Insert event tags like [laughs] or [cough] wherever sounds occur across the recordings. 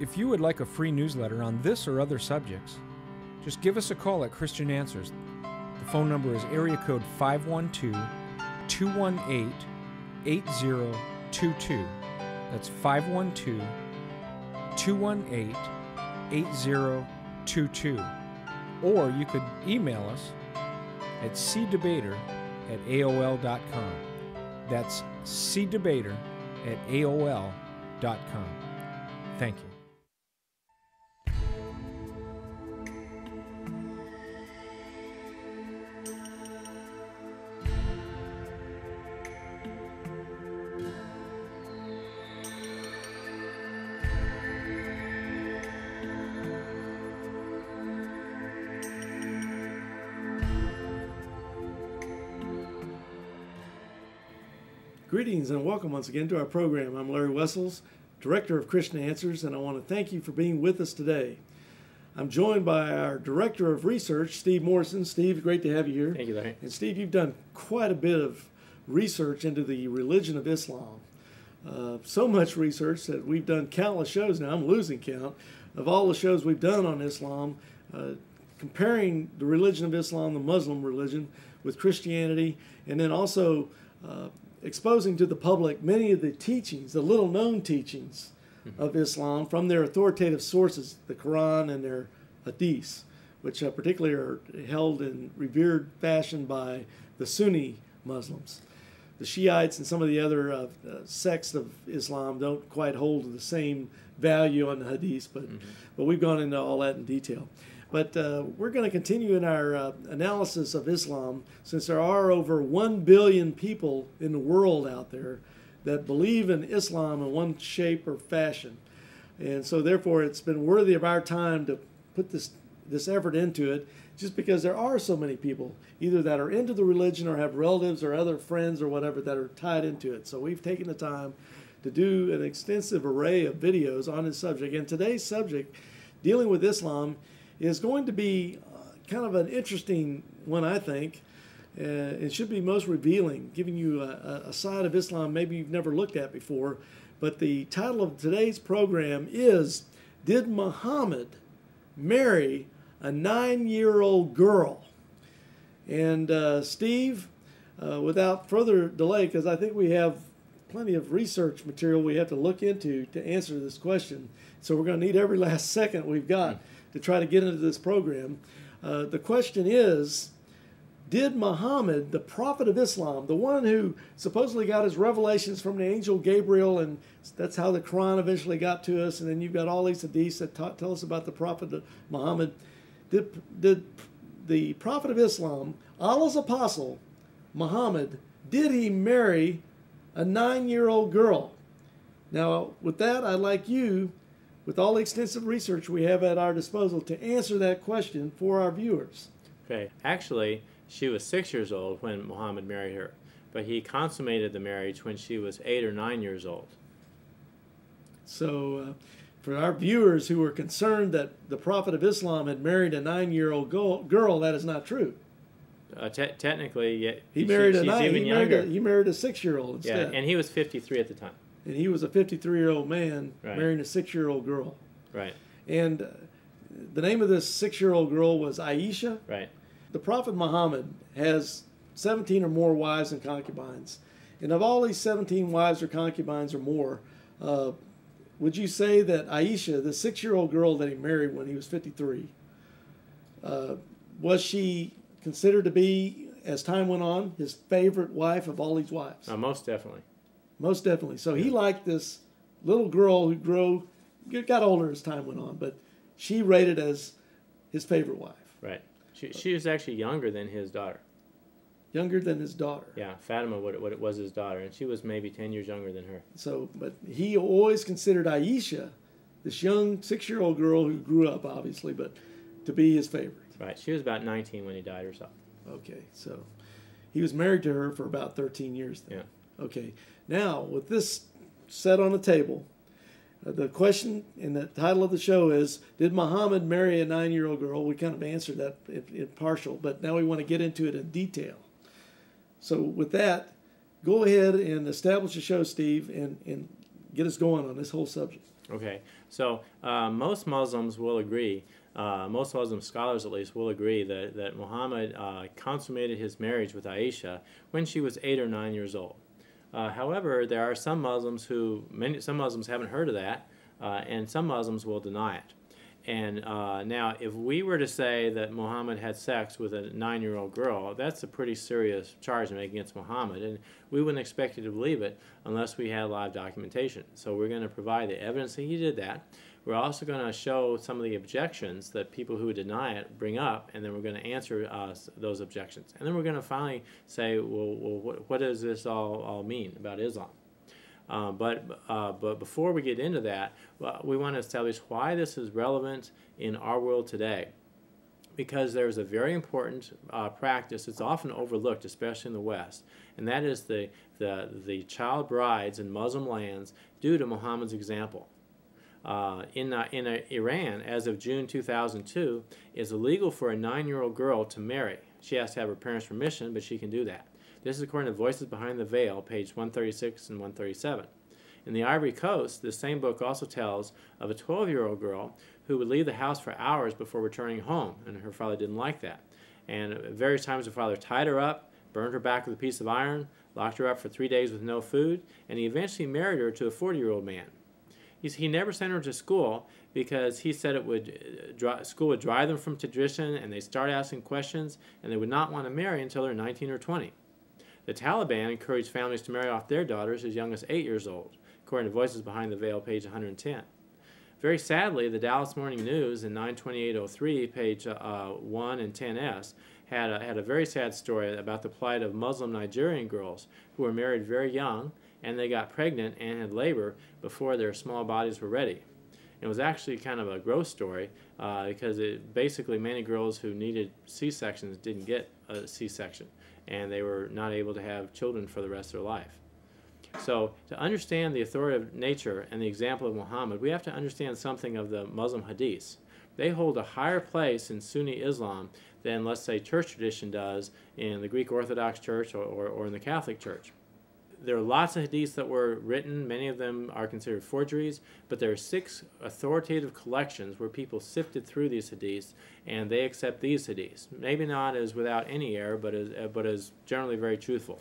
If you would like a free newsletter on this or other subjects, just give us a call at Christian Answers. The phone number is area code 512 218 8022. That's 512 218 8022. Or you could email us at cdebater at AOL.com. That's cdebater at AOL.com. Thank you. And welcome once again to our program. I'm Larry Wessels, Director of Christian Answers, and I want to thank you for being with us today. I'm joined by our Director of Research, Steve Morrison. Steve, great to have you here. Thank you, Larry. And Steve, you've done quite a bit of research into the religion of Islam. Uh, so much research that we've done countless shows now. I'm losing count of all the shows we've done on Islam, uh, comparing the religion of Islam, the Muslim religion, with Christianity, and then also uh, exposing to the public many of the teachings, the little known teachings mm-hmm. of Islam from their authoritative sources, the Quran and their hadiths, which uh, particularly are held in revered fashion by the Sunni Muslims. The Shiites and some of the other uh, sects of Islam don't quite hold the same value on the hadiths, but, mm-hmm. but we've gone into all that in detail. But uh, we're going to continue in our uh, analysis of Islam since there are over 1 billion people in the world out there that believe in Islam in one shape or fashion. And so, therefore, it's been worthy of our time to put this, this effort into it just because there are so many people, either that are into the religion or have relatives or other friends or whatever that are tied into it. So, we've taken the time to do an extensive array of videos on this subject. And today's subject, dealing with Islam, is going to be uh, kind of an interesting one, I think. Uh, it should be most revealing, giving you a, a, side of Islam maybe you've never looked at before. But the title of today's program is Did Muhammad Marry a Nine Year Old Girl? And uh, Steve, uh, without further delay, because I think we have plenty of research material we have to look into to answer this question. So we're going to need every [laughs] last second we've got. Mm to try to get into this program. Uh, the question is Did Muhammad, the prophet of Islam, the one who supposedly got his revelations from the angel Gabriel, and that's how the Quran eventually got to us, and then you've got all these hadiths that ta- tell us about the prophet Muhammad, did, did the prophet of Islam, Allah's apostle, Muhammad, did he marry a nine year old girl? Now, with that, I'd like you with all the extensive research we have at our disposal to answer that question for our viewers. Okay, actually, she was six years old when Muhammad married her, but he consummated the marriage when she was eight or nine years old. So, uh, for our viewers who were concerned that the Prophet of Islam had married a nine year old girl, that is not true. Uh, te- technically, yeah, he married she, a nine. He married a, he married a six year old instead. Yeah, and he was 53 at the time and he was a 53 year old man right. marrying a six year old girl. Right. And uh, the name of this six year old girl was Aisha. Right. The Prophet Muhammad has 17 or more wives and concubines. And of all these 17 wives or concubines or more, uh, would you say that Aisha, the six year old girl that he married when he was 53, uh, was she considered to be, as time went on, his favorite wife of all these wives? Uh, most definitely most definitely. So he liked this little girl who grew, got older as time went on, but she rated as his favorite wife. Right. She, she was actually younger than his daughter. Younger than his daughter. Yeah, Fatima, what it, what it was his daughter, and she was maybe 10 years younger than her. So, but he always considered Aisha, this young six year old girl who grew up, obviously, but to be his favorite. Right. She was about 19 when he died herself. Okay, so he was married to her for about 13 years then. Yeah. Okay. Now, with this set on the table, uh, the question in the title of the show is Did Muhammad marry a nine year old girl? We kind of answered that in, in, partial, but now we want to get into it in detail. So, with that, go ahead and establish the show, Steve, and, and get us going on this whole subject. Okay, so uh, most Muslims will agree, uh, most Muslim scholars at least will agree that, that Muhammad uh, consummated his marriage with Aisha when she was eight or nine years old. Uh, however, there are some Muslims who, many, some Muslims haven't heard of that, uh, and some Muslims will deny it. And uh, now, if we were to say that Muhammad had sex with a nine year old girl, that's a pretty serious charge to make against Muhammad. And we wouldn't expect you to believe it unless we had live documentation. So, we're going to provide the evidence that he did that. We're also going to show some of the objections that people who deny it bring up, and then we're going to answer uh, those objections. And then we're going to finally say, well, well what, what does this all, all mean about Islam? Uh, but, uh, but before we get into that, we want to establish why this is relevant in our world today. Because there's a very important uh, practice that's often overlooked, especially in the West, and that is the, the, the child brides in Muslim lands due to Muhammad's example. Uh, in uh, in uh, Iran, as of June 2002, it's illegal for a nine-year-old girl to marry. She has to have her parents' permission, but she can do that. This is according to Voices Behind the Veil, page 136 and 137. In the Ivory Coast, the same book also tells of a 12 year old girl who would leave the house for hours before returning home, and her father didn't like that. And at various times, her father tied her up, burned her back with a piece of iron, locked her up for three days with no food, and he eventually married her to a 40 year man. he never sent her to school because he said it would uh, school would drive them from tradition and they start asking questions and they would not want to marry until they're 19 or 20. The Taliban encouraged families to marry off their daughters as young as eight years old, according to Voices Behind the Veil, page 110. Very sadly, the Dallas Morning News in 92803, page uh, 1 and 10s, had a, had a very sad story about the plight of Muslim Nigerian girls who were married very young and they got pregnant and had labor before their small bodies were ready. It was actually kind of a gross story uh, because it basically many girls who needed C-sections didn't get a C-section and they were not able to have children for the rest of their life. So, to understand the authority of nature and the example of Muhammad, we have to understand something of the Muslim hadiths. They hold a higher place in Sunni Islam than, let's say, church tradition does in the Greek Orthodox Church or, or, or in the Catholic Church there are lots of hadiths that were written. Many of them are considered forgeries, but there are six authoritative collections where people sifted through these hadiths and they accept these hadiths. Maybe not as without any error, but as, uh, but as generally very truthful.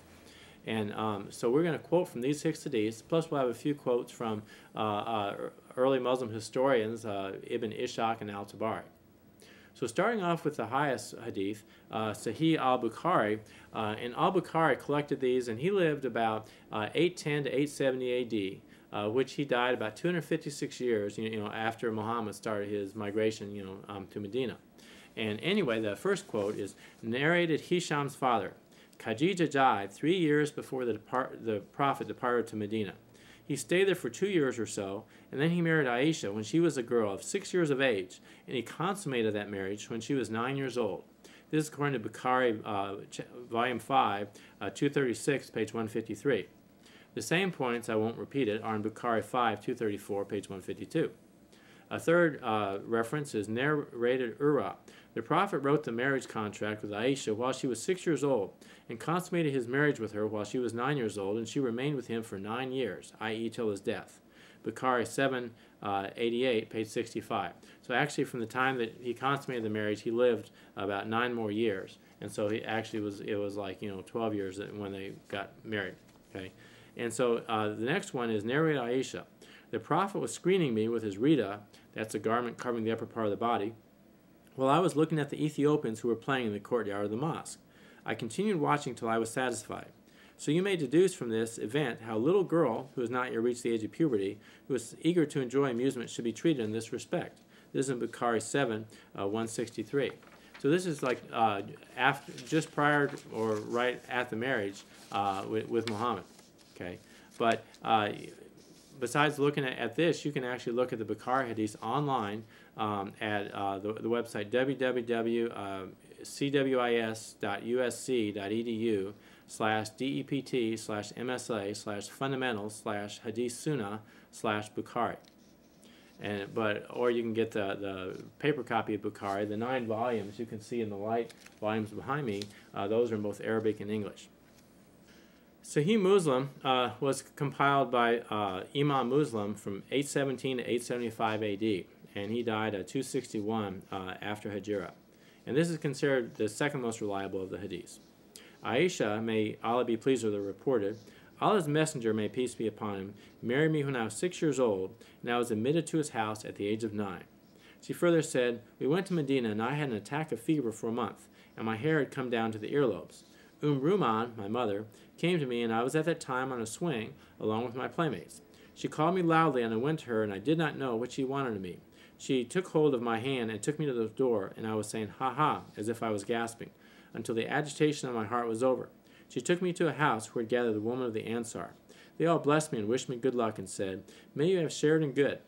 And um, so we're going to quote from these six hadiths, plus we'll have a few quotes from uh, uh, early Muslim historians, uh, Ibn Ishaq and al-Tabari. So starting off with the highest hadith, uh, Sahih al-Bukhari, uh, and al-Bukhari collected these, and he lived about uh, 810 to 870 AD, uh, which he died about 256 years, you know, after Muhammad started his migration, you know, um, to Medina. And anyway, the first quote is narrated Hisham's father. Khadija died three years before the, the Prophet departed to Medina. He stayed there for two years or so, and then he married Aisha when she was a girl of six years of age, and he consummated that marriage when she was nine years old. This is according to Bukhari, uh, Volume 5, uh, 236, page 153. The same points, I won't repeat it, are in Bukhari 5, 234, page 152. A third uh, reference is narrated Urwa. The Prophet wrote the marriage contract with Aisha while she was six years old and consummated his marriage with her while she was nine years old, and she remained with him for nine years, i.e., till his death. Bukhari 7, uh, 88, page 65. So actually, from the time that he consummated the marriage, he lived about nine more years, and so he actually was it was like you know 12 years when they got married. Okay, and so uh, the next one is narrated Aisha. The Prophet was screening me with his rida, that's a garment covering the upper part of the body, while I was looking at the Ethiopians who were playing in the courtyard of the mosque. I continued watching till I was satisfied. So you may deduce from this event how a little girl, who has not yet reached the age of puberty, who is eager to enjoy amusement, should be treated in this respect. This is in Bukhari 7, uh, 163. So this is like uh, after, just prior or right at the marriage uh, with, with Muhammad. Okay, but uh, besides looking at, at, this, you can actually look at the Bukhari Hadith online um, at uh, the, the website www.cwis.usc.edu slash DEPT slash MSA slash fundamentals slash Hadith Sunnah slash Bukhari. And, but or you can get the, the paper copy of Bukhari, the nine volumes you can see in the light volumes behind me. Uh, those are in both Arabic and English. Sahih Muslim uh, was compiled by uh, Imam Muslim from 817 to 875 AD, and he died at 261 uh, after Hijrah. And this is considered the second most reliable of the hadiths. Aisha, may Allah be pleased with her, reported, Allah's messenger, may peace be upon him, married me when I was six years old, and I was admitted to his house at the age of nine. She further said, We went to Medina, and I had an attack of fever for a month, and my hair had come down to the earlobes. Um Ruman, my mother, came to me, and I was at that time on a swing along with my playmates. She called me loudly, and I went to her, and I did not know what she wanted of me. She took hold of my hand and took me to the door, and I was saying, Ha ha, as if I was gasping, until the agitation of my heart was over. She took me to a house where gathered the women of the Ansar. They all blessed me and wished me good luck, and said, May you have shared in good.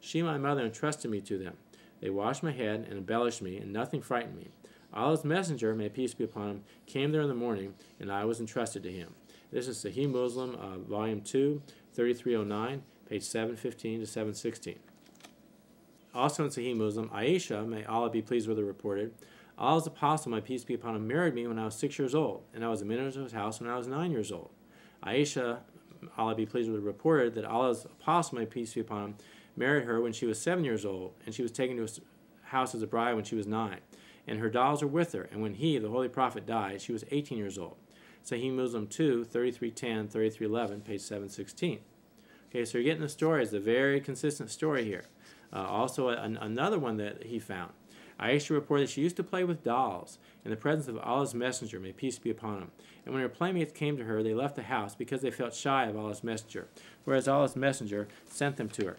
She, my mother, entrusted me to them. They washed my head and embellished me, and nothing frightened me. Allah's messenger, may peace be upon him, came there in the morning, and I was entrusted to him. This is Sahih Muslim, uh, Volume 2, 3309, page 715 to 716. Also in Sahih Muslim, Aisha, may Allah be pleased with her, reported, Allah's apostle, my peace be upon him, married me when I was six years old, and I was admitted to his house when I was nine years old. Aisha, Allah be pleased with her, reported that Allah's apostle, my peace be upon him, married her when she was seven years old, and she was taken to his house as a bride when she was nine. And her dolls were with her, and when he, the Holy Prophet, died, she was 18 years old. Sahih Muslim 2, 3310, 3311, page 716. Okay, so you're getting the story. It's a very consistent story here. Uh, also, an, another one that he found. Aisha reported that she used to play with dolls in the presence of Allah's messenger, may peace be upon him. And when her playmates came to her, they left the house because they felt shy of Allah's messenger, whereas Allah's messenger sent them to her.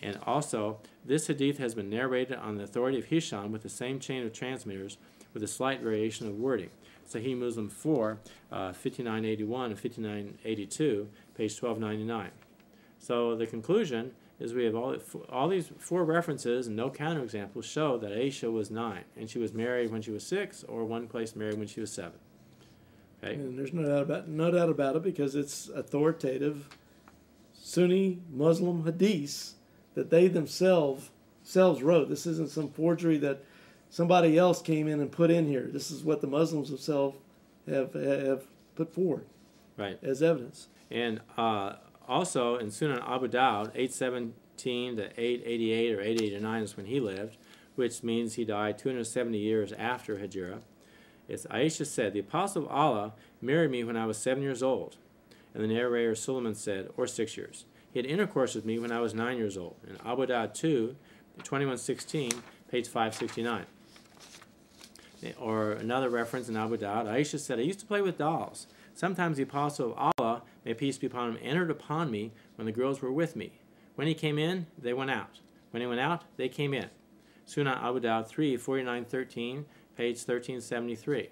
And also, this hadith has been narrated on the authority of Hisham with the same chain of transmitters with a slight variation of wording. Sahih Muslim 4, uh, 5981 and 5982, page 1299. So the conclusion is we have all, all these four references and no counterexamples show that Aisha was nine, and she was married when she was six, or one place married when she was seven. Okay. And there's no doubt about no doubt about it because it's authoritative Sunni Muslim hadiths that they themselves themselves wrote. This isn't some forgery that somebody else came in and put in here. This is what the Muslims themselves have have put forward, right, as evidence. And uh, also in Sunan Abu Dawud, 817 to 888 or 889 is when he lived, which means he died 270 years after Hijrah. It's Aisha said, The Apostle of Allah married me when I was seven years old. And the narrator Suleiman said, or six years. He had intercourse with me when I was nine years old. In Abu Dawud 2, 2116, page 569. Or another reference in Abu Dawud, Aisha said, I used to play with dolls. Sometimes the apostle of Allah, may peace be upon him, entered upon me when the girls were with me. When he came in, they went out. When he went out, they came in. Sunan Abu Dawud 3, 4913, page 1373.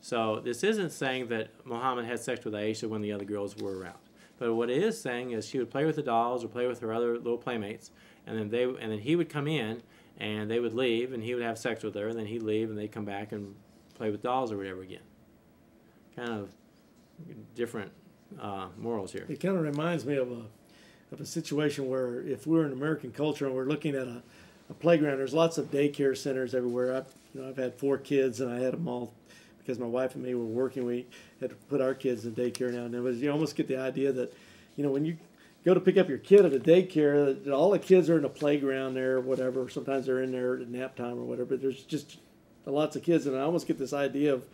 So this isn't saying that Muhammad had sex with Aisha when the other girls were around. But what it is saying is she would play with the dolls or play with her other little playmates, and then they and then he would come in and they would leave and he would have sex with her, and then he'd leave and they'd come back and play with dolls or whatever again. Kind of different uh, morals here. It kind of reminds me of a of a situation where if we're in American culture and we're looking at a, a playground, there's lots of daycare centers everywhere. I've you know I've had four kids and I had them all because my wife and me were working. We had to put our kids in daycare now and then. But you almost get the idea that you know when you go to pick up your kid at a daycare, all the kids are in a playground there, or whatever. Sometimes they're in there at nap time or whatever. But there's just lots of kids, and I almost get this idea of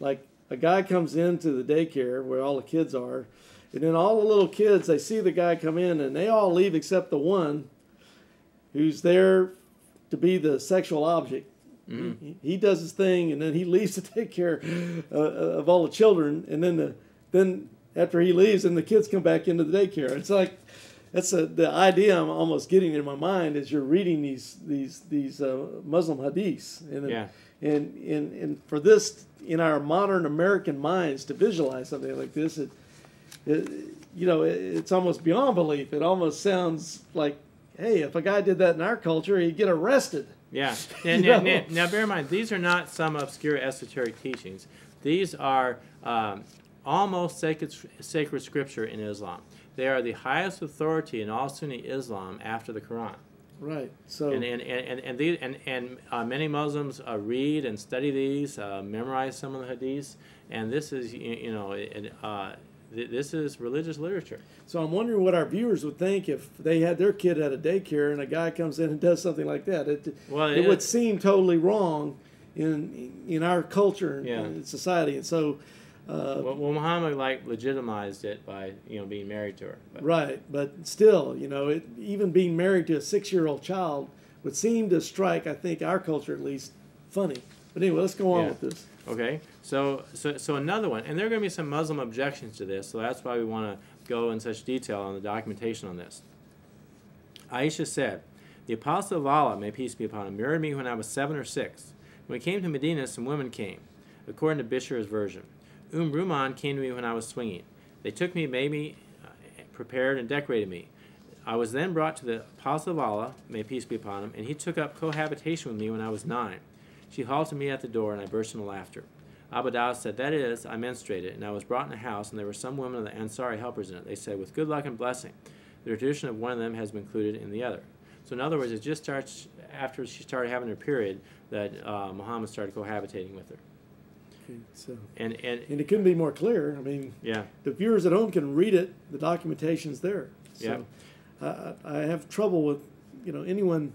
like a guy comes into the daycare where all the kids are, and then all the little kids they see the guy come in and they all leave except the one who's there to be the sexual object. Mm-hmm. He, he, does his thing and then he [laughs] leaves to take care uh, of all the children, and then the then after he leaves, and the kids come back into the daycare. It's like that's a, the idea I'm almost getting in my mind as you're reading these these these uh, Muslim hadiths, and yeah. and, and and for this in our modern American minds to visualize something like this, it, it you know, it, it's almost beyond belief. It almost sounds like, hey, if a guy did that in our culture, he'd get arrested. Yeah. [laughs] And, now, now, now, bear in mind, these are not some obscure esoteric teachings. These are um, almost sacred, sacred scripture in Islam. They are the highest authority in all Sunni Islam after the Quran. Right. So and and and and, these, and, and uh, many Muslims uh, read and study these, uh, memorize some of the hadiths, and this is you, you know it, uh, th- this is religious literature. So I'm wondering what our viewers would think if they had their kid at a daycare and a guy comes in and does something like that. It, Well, it it- would seem totally wrong in in our culture and Yeah. society. And so, uh, Well, well, Muhammad like legitimized it by you know being married to her. But, right, but still, you know, it, even being married to a six-year-old child would seem to strike, I think, our culture at least, funny. But anyway, let's go on Yeah. with this. Okay, so so so another one, and there are going to be some Muslim objections to this, so that's why we want to go in such detail on the documentation on this. Aisha said, "The apostle of Allah, may peace be upon him, married me when I was seven or six. When we came to Medina, some women came, according to Bishr's version. Umm Ruman came to me when I was swinging. They took me, made me, uh, prepared, and decorated me. I was then brought to the apostle of Allah, may peace be upon him, and he took up cohabitation with me when I was nine. She halted me at the door, and I burst into laughter. Abu Dawud said, That is, I menstruated, and I was brought in a house, and there were some women of the Ansari helpers in it. They said, With good luck and blessing. The tradition of one of them has been included in the other. So, in other words, it just starts after she started having her period that uh, Muhammad started cohabitating with her. Okay, so, And, and and it couldn't be more clear. I mean, yeah, the viewers at home can read it. The documentation's there. Yeah. So I, I I have trouble with, you know, anyone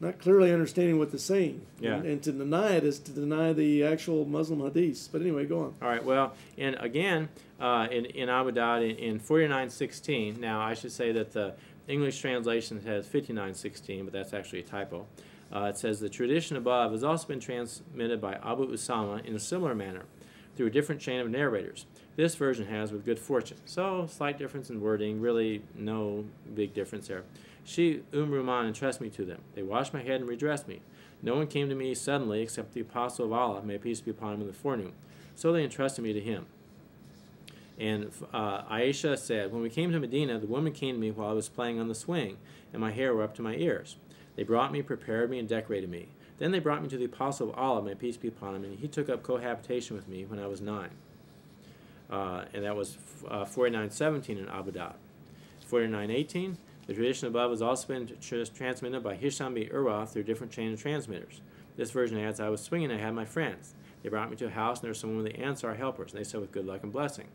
not clearly understanding what they're saying. Yeah. And, and to deny it is to deny the actual Muslim hadiths. But anyway, go on. All right. Well, and again, uh, in in Abu Dawud in, in 4916. Now, I should say that the English translation has 5916, but that's actually a typo. Uh, it says the tradition above has also been transmitted by Abu Usama in a similar manner through a different chain of narrators. This version has with good fortune. So, slight difference in wording, really no big difference there. She, Umm Ruman, entrusted me to them. They washed my head and redressed me. No one came to me suddenly except the apostle of Allah, may peace be upon him, in the forenoon. So they entrusted me to him. And uh, Aisha said, When we came to Medina, the woman came to me while I was playing on the swing, and my hair were up to my ears. They brought me, prepared me, and decorated me. Then they brought me to the apostle of Allah, may peace be upon him, and he took up cohabitation with me when I was nine. Uh, and that was uh, 4917 in Abu Dawud. 4918, the tradition above has also been tr- transmitted by Hisham B. Urwa through different chain of transmitters. This version adds, I was swinging, I had my friends. They brought me to a house, and there was someone with the Ansar helpers, and they said with good luck and blessing.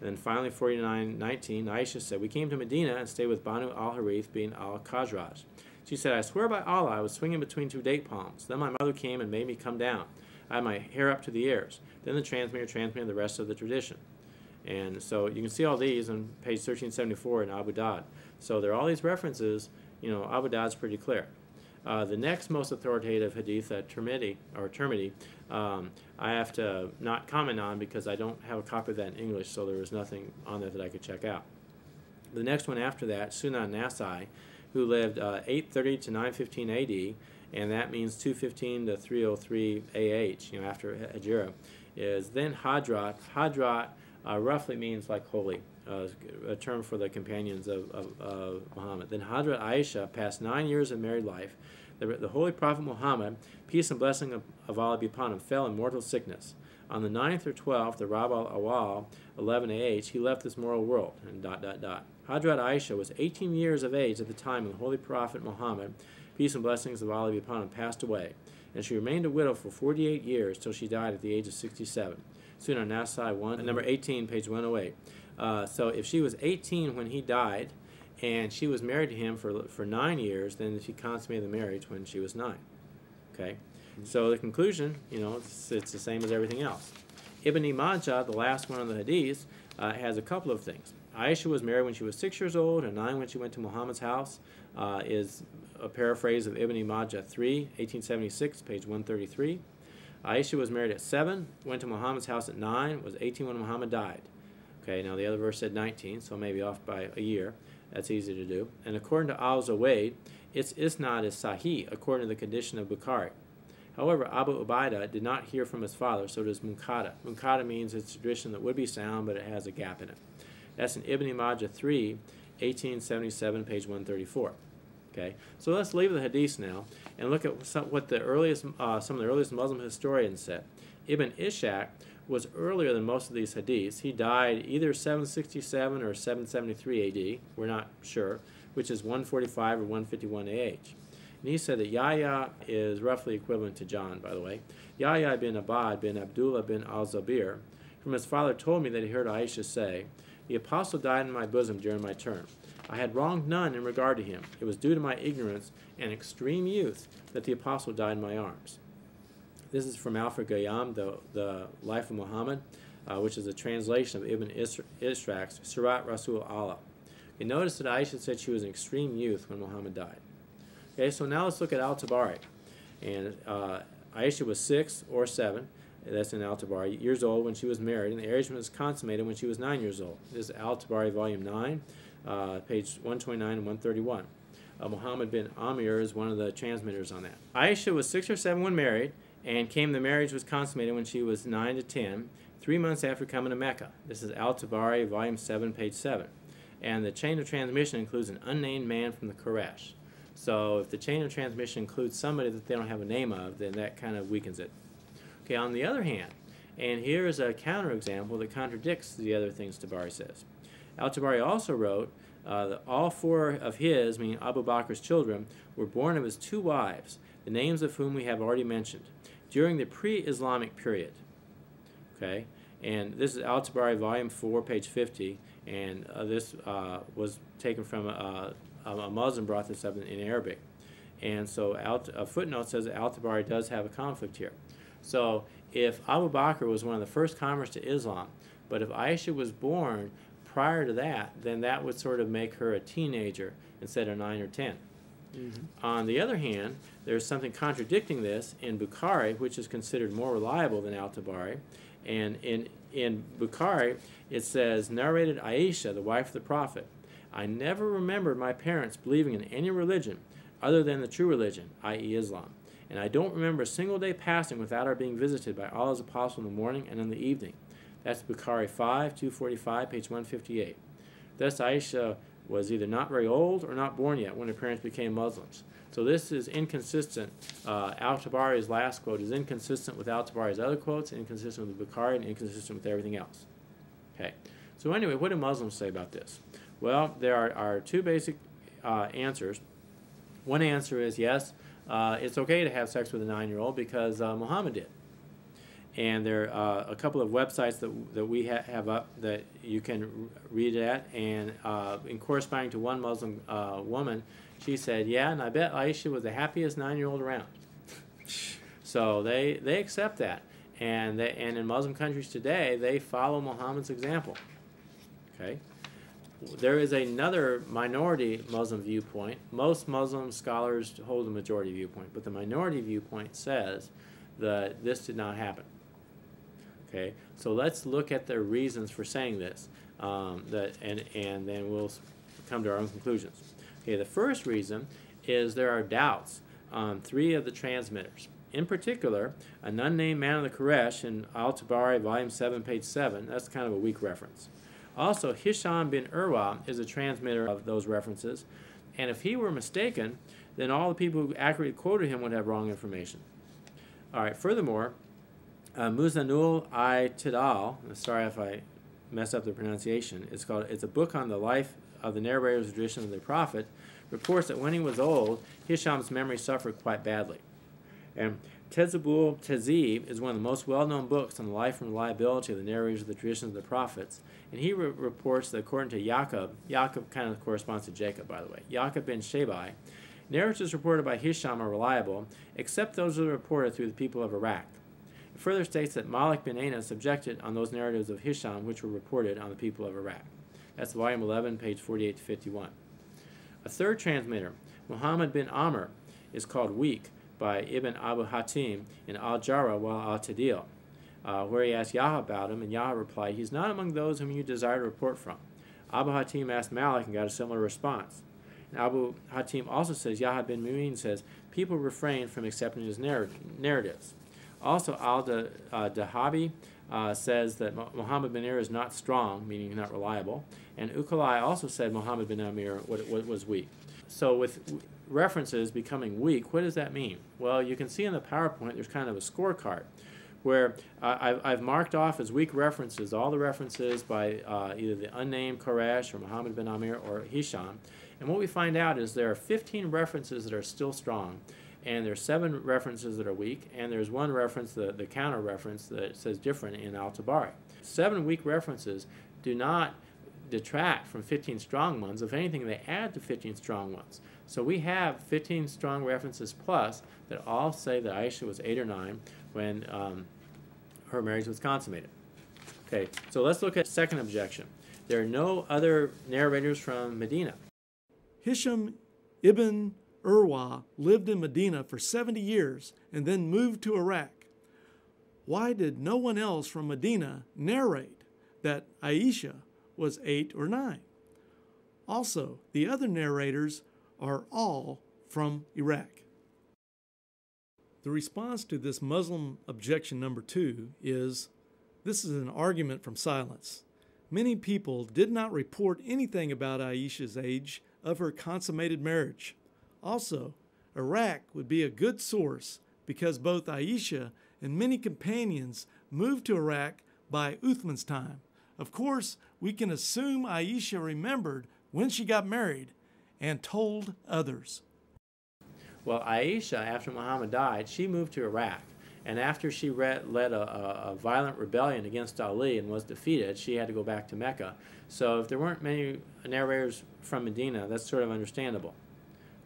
And then finally, 4919, Aisha said, We came to Medina and stayed with Banu al Harith bin al Khazraj. She said, I swear by Allah, I was swinging between two date palms. Then my mother came and made me come down. I had my hair up to the ears. Then the transmitter transmitted the rest of the tradition. And so you can see all these on page 1374 in Abu Dawud. So there are all these references. You know, Abu Dawud's pretty clear. Uh, the next most authoritative hadith, uh, Tirmidhi, or Tirmidhi, um, I have to not comment on because I don't have a copy of that in English, so there was nothing on there that I could check out. The next one after that, Sunan Nasai, who lived uh, 830 to 915 AD, and that means 215 to 303 AH, you know, after Hijrah, is then Hadrat. Hadrat uh, roughly means like holy, uh, a term for the companions of, of, of Muhammad. Then Hadrat Aisha passed nine years of married life. The, the Holy Prophet Muhammad, peace and blessing of, of Allah be upon him, fell in mortal sickness. On the 9th or 12th, the Rab al Awal, 11 AH, he left this mortal world, and dot, dot, dot. Hadrat Aisha was 18 years of age at the time when the Holy Prophet Muhammad, peace and blessings of Allah be upon him, passed away, and she remained a widow for 48 years till she died at the age of 67. Sunan Nasai 1, number 18, page 108. Uh, so if she was 18 when he died, and she was married to him for, for nine years, then she consummated the marriage when she was nine. Okay? So the conclusion, you know, it's, it's the same as everything else. Ibn Majah, the last one on the hadith, uh, has a couple of things. Aisha was married when she was six years old and nine when she went to Muhammad's house, uh, is a paraphrase of Ibn Majah 3, 1876, page 133. Aisha was married at seven, went to Muhammad's house at nine, was 18 when Muhammad died. Okay, now the other verse said 19, so maybe off by a year. That's easy to do. And according to Al Zawaid, its isnad is sahih, according to the condition of Bukhari. However, Abu Ubaidah did not hear from his father, so does Munkada. Munkada means it's a tradition that would be sound, but it has a gap in it. That's in Ibn Majah 3, 1877, page 134. Okay, so let's leave the hadith now and look at some, what the earliest, uh, some of the earliest Muslim historians said. Ibn Ishaq was earlier than most of these hadiths. He died either 767 or 773 AD, we're not sure, which is 145 or 151 AH. And he said that Yahya is roughly equivalent to John, by the way. Yahya bin Abad bin Abdullah bin al Zabir, from his father, told me that he heard Aisha say, The apostle died in my bosom during my term. I had wronged none in regard to him. It was due to my ignorance and extreme youth that the apostle died in my arms. This is from Alfred Guillaume, the, the Life of Muhammad, uh, which is a translation of Ibn Ishaq's Sirat Rasul Allah. You notice that Aisha said she was an extreme youth when Muhammad died. Okay, so now let's look at Al-Tabari. And uh, Aisha was six or seven, that's in Al-Tabari, years old when she was married, and the marriage was consummated when she was nine years old. This is Al-Tabari, volume 9, uh, page 129 and 131. Uh, Muhammad bin Amir is one of the transmitters on that. Aisha was six or seven when married, and came the marriage was consummated when she was 9 to ten, three months after coming to Mecca. This is Al-Tabari, volume 7, page 7. And the chain of transmission includes an unnamed man from the Quraysh. So if the chain of transmission includes somebody that they don't have a name of, then that kind of weakens it. Okay, on the other hand, and here is a counterexample that contradicts the other things Tabari says. Al-Tabari also wrote uh, that all four of his, meaning Abu Bakr's children, were born of his two wives, the names of whom we have already mentioned during the pre-Islamic period. Okay, and this is Al-Tabari, volume 4, page 50, and uh, this uh, was taken from a, a, Muslim brought this up in, in Arabic. And so Al, a footnote says that Al-Tabari does have a conflict here. So if Abu Bakr was one of the first converts to Islam, but if Aisha was born prior to that, then that would sort of make her a teenager instead of 9 or 10. Mm-hmm. On the other hand, there's something contradicting this in Bukhari, which is considered more reliable than Al Tabari. And in, in Bukhari, it says, narrated Aisha, the wife of the Prophet, I never remembered my parents believing in any religion other than the true religion, i.e., Islam. And I don't remember a single day passing without our being visited by Allah's apostle in the morning and in the evening. That's Bukhari 5, 245, page 158. Thus, Aisha was either not very old or not born yet when her parents became Muslims. So this is inconsistent. Uh, Al-Tabari's last quote is inconsistent with Al-Tabari's other quotes, inconsistent with Bukhari, and inconsistent with everything else. Okay. So anyway, what do Muslims say about this? Well, there are, are two basic uh, answers. One answer is yes, uh, it's okay to have sex with a nine-year-old because uh, Muhammad did. And there are uh, a couple of websites that, that we ha have up that you can read at and uh, in corresponding to one Muslim uh, woman she said yeah and I bet Aisha was the happiest nine-year-old around. [laughs] So they they accept that. And they, and in Muslim countries today they follow Muhammad's example. Okay there is another minority Muslim viewpoint most Muslim scholars hold the majority viewpoint but the minority viewpoint says that this did not happen Okay, so let's look at the reasons for saying this, um, that, and, and then we'll come to our own conclusions. Okay, the first reason is there are doubts on three of the transmitters. In particular, an unnamed man of the Quraysh in Al-Tabari, volume 7, page 7, that's kind of a weak reference. Also, Hisham bin Urwa is a transmitter of those references, and if he were mistaken, then all the people who accurately quoted him would have wrong information. All right, furthermore, uh, Muzanul I Tidal, sorry if I mess up the pronunciation, it's called it's a book on the life of the narrator's tradition of the prophet, reports that when he was old, Hisham's memory suffered quite badly. And Tezabul Tezib is one of the most well-known books on the life and reliability of the narrators of the traditions of the prophets, and he re reports that according to Yaqub, Yaqub kind of corresponds to Jacob, by the way, Yaqub bin Shabai, narratives reported by Hisham are reliable, except those that are reported through the people of Iraq. It further states that Malik bin Anas objected on those narratives of Hisham which were reported on the people of Iraq. That's volume 11, page 48 to 51. A third transmitter, Muhammad bin Amr, is called weak by Ibn Abu Hatim in Al Jarrah wal Al Tadil, uh, where he asked Yahya about him, and Yahya replied, He's not among those whom you desire to report from. Abu Hatim asked Malik and got a similar response. And Abu Hatim also says, Yahya bin Mu'in says, people refrain from accepting his narr narratives. Also, al-Dahabi uh, says that Muhammad bin Amir is not strong, meaning not reliable. And Ukalai also said Muhammad bin Amir was weak. So with references becoming weak, what does that mean? Well, you can see in the PowerPoint there's kind of a scorecard where I've, I've, marked off as weak references all the references by uh, either the unnamed Quraysh or Muhammad bin Amir or Hisham. And what we find out is there are 15 references that are still strong and there's seven references that are weak, and there's one reference, the, the counter reference, that says different in Al-Tabari. Seven weak references do not detract from 15 strong ones. If anything, they add to 15 strong ones. So we have 15 strong references plus that all say that Aisha was eight or nine when um, her marriage was consummated. Okay, so let's look at second objection. There are no other narrators from Medina. Hisham ibn Urwa lived in Medina for 70 years and then moved to Iraq. Why did no one else from Medina narrate that Aisha was eight or nine? Also, the other narrators are all from Iraq. The response to this Muslim objection number two is this is an argument from silence. Many people did not report anything about Aisha's age of her consummated marriage. Also, Iraq would be a good source because both Aisha and many companions moved to Iraq by Uthman's time. Of course, we can assume Aisha remembered when she got married and told others. Well, Aisha, after Muhammad died, she moved to Iraq. And after she led a, a, a, violent rebellion against Ali and was defeated, she had to go back to Mecca. So if there weren't many narrators from Medina, that's sort of understandable.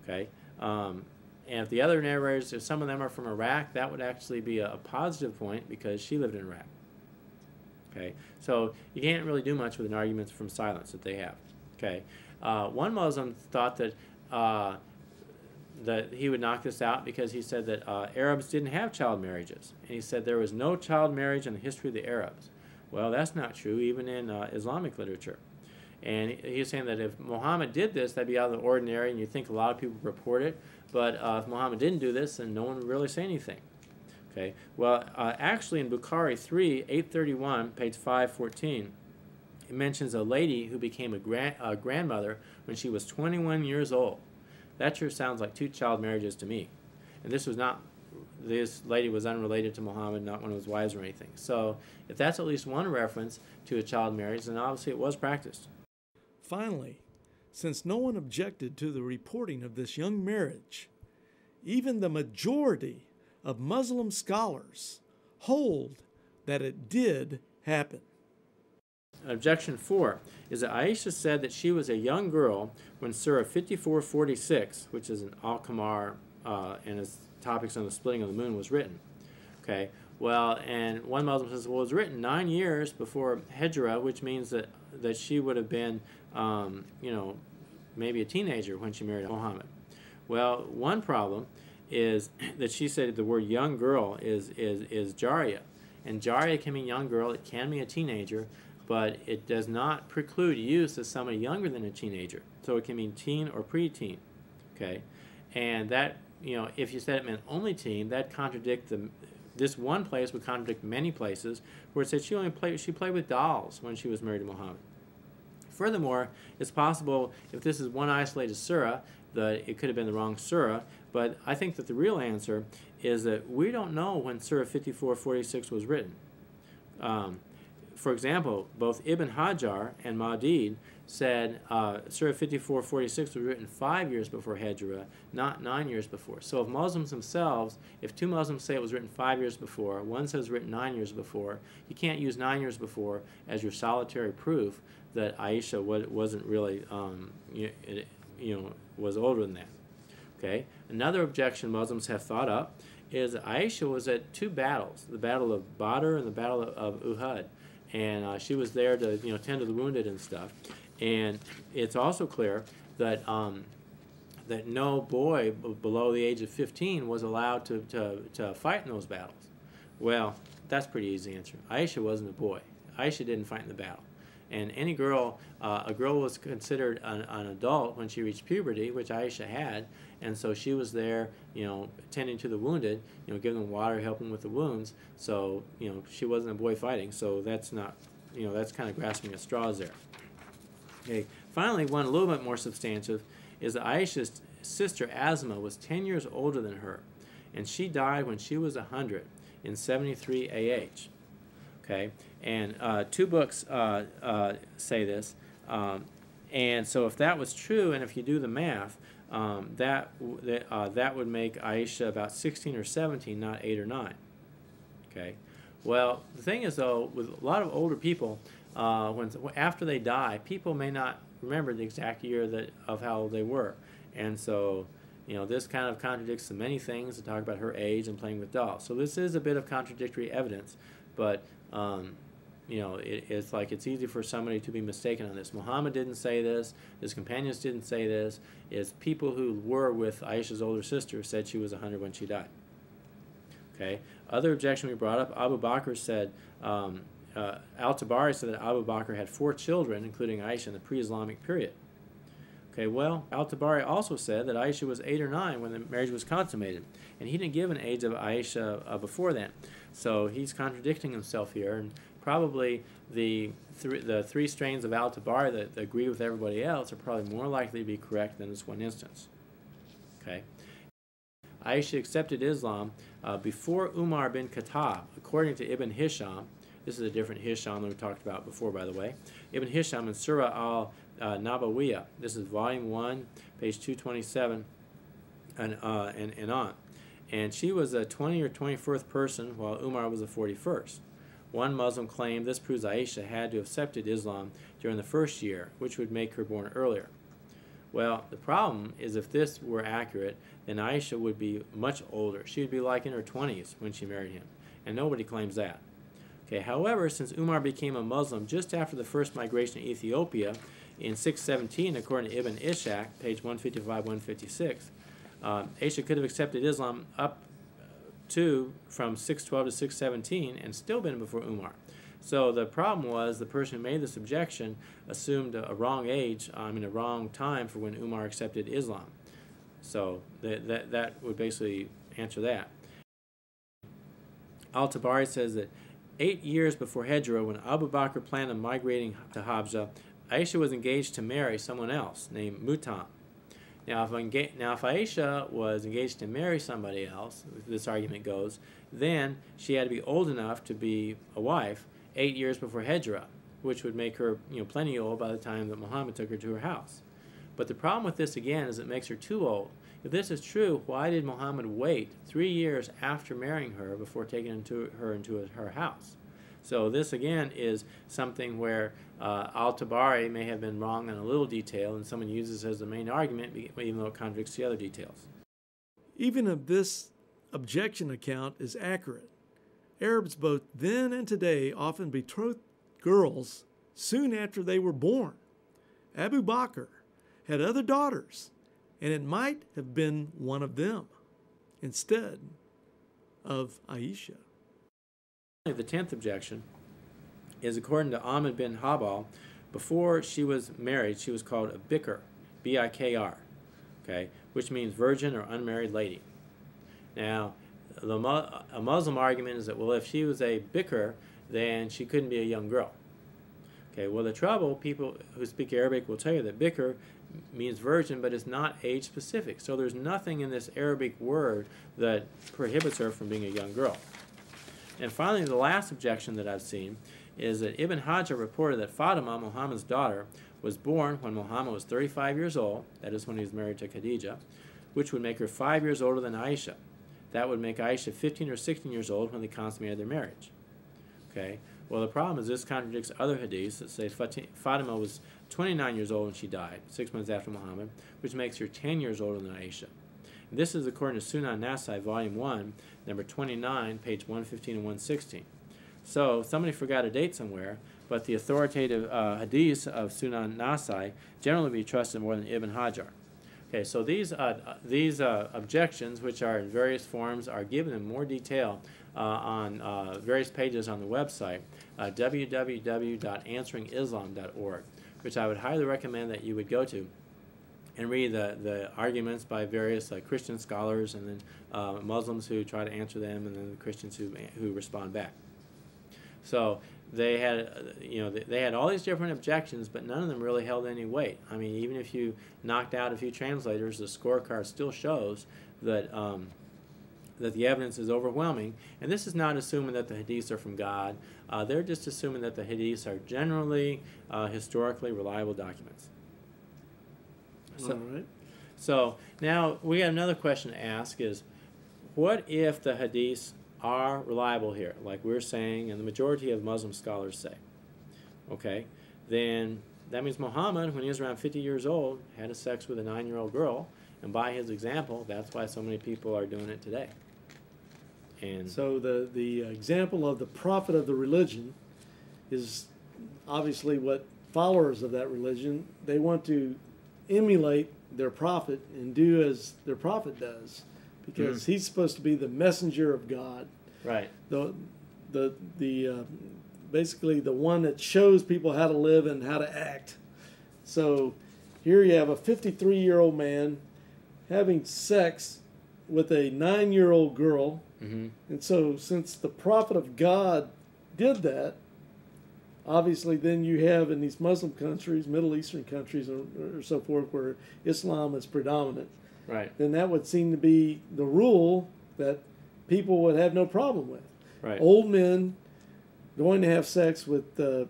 Okay, um, and if the other narrators, if some of them are from Iraq, that would actually be a, a positive point because she lived in Iraq. Okay, so you can't really do much with an argument from silence that they have. Okay, uh, one Muslim thought that. Uh, that he would knock this out because he said that uh, Arabs didn't have child marriages. And he said there was no child marriage in the history of the Arabs. Well, that's not true, even in uh, Islamic literature. And he he's saying that if Muhammad did this, that'd be out of the ordinary, and you think a lot of people report it. But uh, if Muhammad didn't do this, then no one would really say anything. Okay. Well, uh, actually, in Bukhari 3, 831, page 514, it mentions a lady who became a grand, grandmother when she was 21 years old. That sure sounds like two child marriages to me. And this was not, this lady was unrelated to Muhammad, not one of his wives or anything. So if that's at least one reference to a child marriage, then obviously it was practiced. Finally, since no one objected to the reporting of this young marriage, even the majority of Muslim scholars hold that it did happen. Objection 4 is that Aisha said that she was a young girl when Surah 5446, which is an Al Kamar uh, and its topics on the splitting of the moon, was written. Okay, well, and one Muslim says, well, it was written nine years before Hijrah, which means that, that she would have been, um, you know, maybe a teenager when she married Muhammad. Well, one problem is [clears throat] that she said the word young girl is, is, is Jariya. And Jariya can mean young girl, it can mean a teenager, but it does not preclude use of somebody younger than a teenager. So it can mean teen or preteen, okay? And that, you know, if you said it meant only teen, that contradict the, this one place would contradict many places where it said she only played, she played with dolls when she was married to Muhammad. Furthermore, it's possible if this is one isolated surah that it could have been the wrong surah, but I think that the real answer is that we don't know when Surah 5446 was written. Um, for example, both Ibn Hajar and Madid said uh, Surah 5446 was written five years before Hijrah, not nine years before. So if Muslims themselves, if two Muslims say it was written five years before, one says it was written nine years before, you can't use nine years before as your solitary proof that Aisha wasn't really, um, you, you know, was older than that. Okay. Another objection Muslims have thought up is Aisha was at two battles, the Battle of Badr and the Battle of Uhud and uh, she was there to you know tend to the wounded and stuff. And it's also clear that um, that no boy below the age of 15 was allowed to, to, to fight in those battles. Well, that's pretty easy answer. Aisha wasn't a boy. Aisha didn't fight in the battle. And any girl, uh, a girl was considered an, an, adult when she reached puberty, which Aisha had, and so she was there, you know, tending to the wounded, you know, giving them water, helping with the wounds. So, you know, she wasn't a boy fighting. So that's not, you know, that's kind of grasping at straws there. Okay. Finally, one a little bit more substantive is that Aisha's sister Asma was 10 years older than her, and she died when she was 100 in 73 AH. Okay, and uh, two books uh, uh, say this. Um, and so, if that was true, and if you do the math, um, that that, uh, that would make Aisha about 16 or 17, not 8 or 9. Okay. Well, the thing is, though, with a lot of older people, uh, when after they die, people may not remember the exact year that of how old they were, and so you know this kind of contradicts the many things to talk about her age and playing with dolls. So this is a bit of contradictory evidence, but um, you know it, it's like it's easy for somebody to be mistaken on this. Muhammad didn't say this. His companions didn't say this. It's people who were with Aisha's older sister said she was 100 when she died. Okay. Other objection we brought up, Abu Bakr said, um, uh, Al-Tabari said that Abu Bakr had four children, including Aisha, in the pre-Islamic period. Okay, well, Al-Tabari also said that Aisha was eight or nine when the marriage was consummated, and he didn't give an age of Aisha uh, before then. So he's contradicting himself here, and probably the th- the three strains of Al-Tabari that, that agree with everybody else are probably more likely to be correct than this one instance. Okay. Aisha accepted Islam uh, before Umar bin Khattab, according to Ibn Hisham. This is a different Hisham than we talked about before, by the way. Ibn Hisham in Sirah al uh, Nabawiyah. This is volume 1, page 227, and, uh, and, and on. And she was a 20 or 21st person, while Umar was a 41st. One Muslim claimed this proves Aisha had to have accepted Islam during the first year, which would make her born earlier. Well, the problem is if this were accurate, then Aisha would be much older. She would be like in her 20s when she married him, and nobody claims that. Okay, however, since Umar became a Muslim just after the first migration to Ethiopia in 617, according to Ibn Ishaq, page 155 156, uh, Aisha could have accepted Islam up to from 612 to 617 and still been before Umar. So the problem was the person who made this objection assumed a, a wrong age, I mean a wrong time for when Umar accepted Islam. So that, that, that would basically answer that. Al-Tabari says that eight years before Hijrah, when Abu Bakr planned on migrating to Habsha, Aisha was engaged to marry someone else named Mutam. Now if, now, if Aisha was engaged to marry somebody else, this argument goes, then she had to be old enough to be a wife eight years before Hijrah, which would make her you know, plenty old by the time that Muhammad took her to her house. But the problem with this, again, is it makes her too old. If this is true, why did Muhammad wait three years after marrying her before taking her into her house? So this again is something where uh, Al-Tabari may have been wrong on a little detail, and someone uses as the main argument, even though it contradicts the other details. Even if this objection account is accurate, Arabs both then and today often betroth girls soon after they were born. Abu Bakr had other daughters, and it might have been one of them instead of Aisha. The tenth objection is according to Ahmed bin Hanbal, before she was married, she was called a bikr, B I K R, okay, which means virgin or unmarried lady. Now, the, a Muslim argument is that, well, if she was a bikr, then she couldn't be a young girl. Okay, well, the trouble, people who speak Arabic will tell you that bikr means virgin, but it's not age specific. So there's nothing in this Arabic word that prohibits her from being a young girl. And finally, the last objection that I've seen is that Ibn Hajar reported that Fatima, Muhammad's daughter, was born when Muhammad was 35 years old, that is when he was married to Khadija, which would make her five years older than Aisha. That would make Aisha 15 or 16 years old when they consummated their marriage. Okay. Well, the problem is this contradicts other hadiths that say Fatima was 29 years old when she died, six months after Muhammad, which makes her 10 years older than Aisha. And this is according to Sunan Nasai, Volume 1, number 29, page 115 and 116. So somebody forgot a date somewhere, but the authoritative uh, hadiths of Sunan Nasai generally be trusted more than Ibn Hajar. Okay, so these, uh, these uh, objections, which are in various forms, are given in more detail uh, on uh, various pages on the website, uh, www.answeringislam.org, which I would highly recommend that you would go to and read the, the arguments by various uh, Christian scholars and then Muslims who try to answer them and then the Christians who, who respond back. So they had, you know, they had all these different objections, but none of them really held any weight. I mean, even if you knocked out a few translators, the scorecard still shows that um, that the evidence is overwhelming. And this is not assuming that the hadiths are from God. Uh, they're just assuming that the hadiths are generally uh, historically reliable documents. So, all right. So now we got another question to ask: Is what if the hadiths are reliable here, like we're saying, and the majority of Muslim scholars say. okay, then that means Muhammad, when he was around 50 years old, had a sex with a nine year old girl. And by his example, that's why so many people are doing it today. And So the the example of the prophet of the religion is obviously what followers of that religion they want to emulate their prophet and do as their prophet does because he's supposed to be the messenger of God. Right, the the the uh, basically the one that shows people how to live and how to act. So here you have a 53 year old man having sex with a nine year old girl, hmm and so since the prophet of God did that, obviously then you have in these Muslim countries, Middle Eastern countries, or, or so forth, where Islam is predominant right, then that would seem to be the rule that people would have no problem with. right. Old men going to have sex with uh,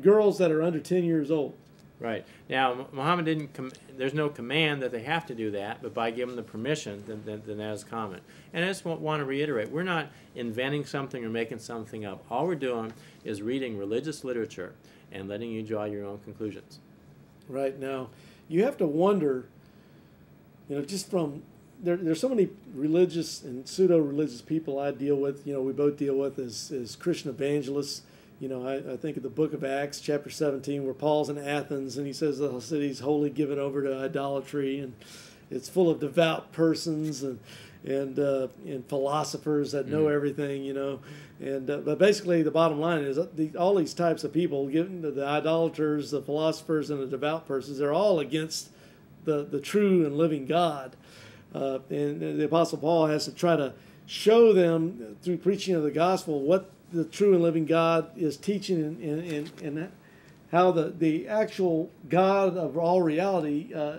girls that are under 10 years old. Right. Now, Muhammad didn't, there's no command that they have to do that, but by giving the permission, then, then, then that is common. And I just want, want to reiterate we're not inventing something or making something up. All we're doing is reading religious literature and letting you draw your own conclusions. Right now, you have to wonder, you know, just from there, there's so many religious and pseudo religious people I deal with, you know, we both deal with as, as Christian evangelists. You know, I, I think of the book of Acts, chapter 17, where Paul's in Athens and he says the city's wholly given over to idolatry and it's full of devout persons and and uh, and philosophers that know everything, you know. And uh, but basically, the bottom line is the, all these types of people, given the, the idolaters, the philosophers, and the devout persons, they're all against the the true and living God. Uh, and the Apostle Paul has to try to show them through preaching of the gospel what the true and living God is teaching and, and, and, and how the, the actual God of all reality uh,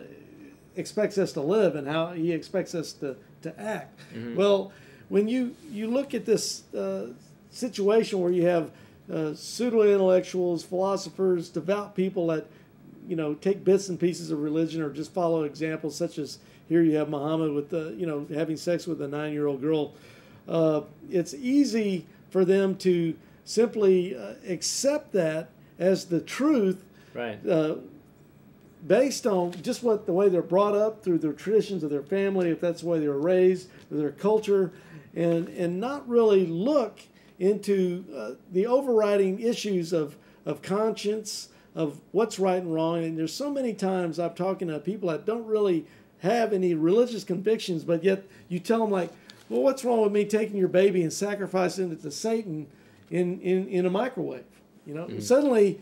expects us to live and how he expects us to, to act. Well, when you, you look at this uh, situation where you have uh, pseudo intellectuals, philosophers, devout people that you know take bits and pieces of religion or just follow examples such as here you have Muhammad with the you know having sex with a nine year old girl. Uh, it's easy for them to simply uh, accept that as the truth Right. uh, based on just what the way they're brought up through their traditions of their family, if that's the way they were raised, or their culture, and and not really look into uh, the overriding issues of of conscience, of what's right and wrong. And there's so many times I'm talking to people that don't really have any religious convictions, but yet you tell them like, well, what's wrong with me taking your baby and sacrificing it to Satan in in, in a microwave? You know, suddenly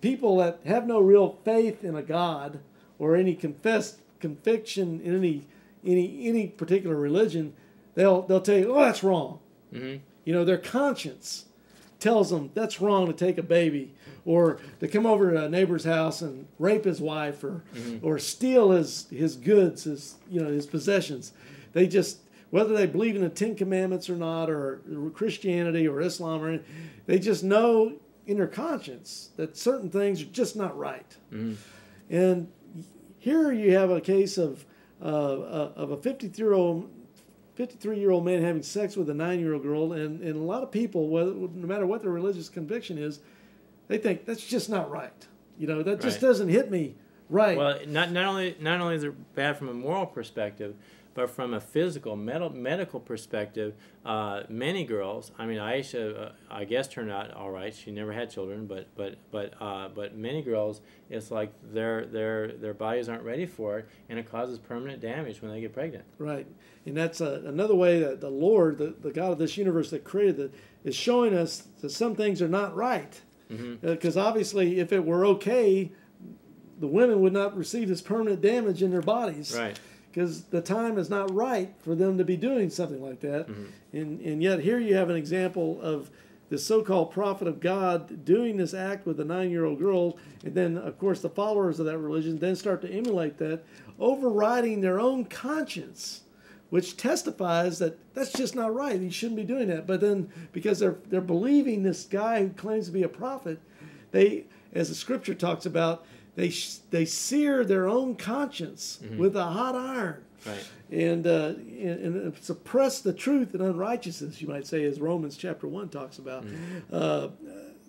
people that have no real faith in a God or any confessed conviction in any any any particular religion, they'll they'll tell you, oh, that's wrong. hmm You know, their conscience tells them that's wrong to take a baby or to come over to a neighbor's house and rape his wife or or steal his his goods, his you know his possessions. They just whether they believe in the Ten Commandments or not, or Christianity or Islam, or any- they just know in their conscience that certain things are just not right. And here you have a case of uh, uh, of a 53 year old 53 year old man having sex with a nine year old girl, and, and a lot of people, whether, no matter what their religious conviction is, they think that's just not right. You know, that just doesn't hit me right. Well, not, not only not only is it bad from a moral perspective, but from a physical med- medical perspective, uh, many girls. I mean, Aisha, uh, I guess turned out all right. She never had children, but but but uh, but many girls, it's like their their their bodies aren't ready for it, and it causes permanent damage when they get pregnant. Right. And that's uh, another way that the Lord, the, the God of this universe that created it, is showing us that some things are not right. Because obviously, if it were okay, the women would not receive this permanent damage in their bodies. Right. Because the time is not right for them to be doing something like that. Mm-hmm. And, and yet, here you have an example of the so called prophet of God doing this act with a nine year old girl. And then, of course, the followers of that religion then start to emulate that, overriding their own conscience which testifies that that's just not right. You shouldn't be doing that. But then, because they're they're believing this guy who claims to be a prophet, they, as the scripture talks about, they they sear their own conscience with a hot iron, Right. and, uh, and and suppress the truth and unrighteousness. You might say, as Romans chapter one talks about. Uh,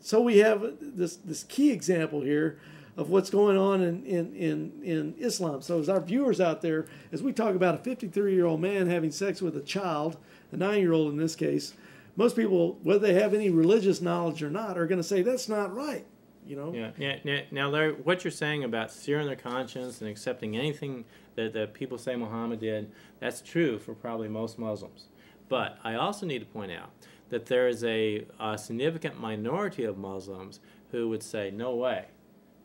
so we have this this key example here of what's going on in, in, in, in Islam. So, as our viewers out there, as we talk about a 53 year old man having sex with a child, a nine year old in this case, most people, whether they have any religious knowledge or not, are going to say that's not right. You know? Yeah. yeah. Now, Larry, what you're saying about searing their conscience and accepting anything that, that people say Muhammad did, that's true for probably most Muslims. But I also need to point out that there is a, a significant minority of Muslims who would say, no way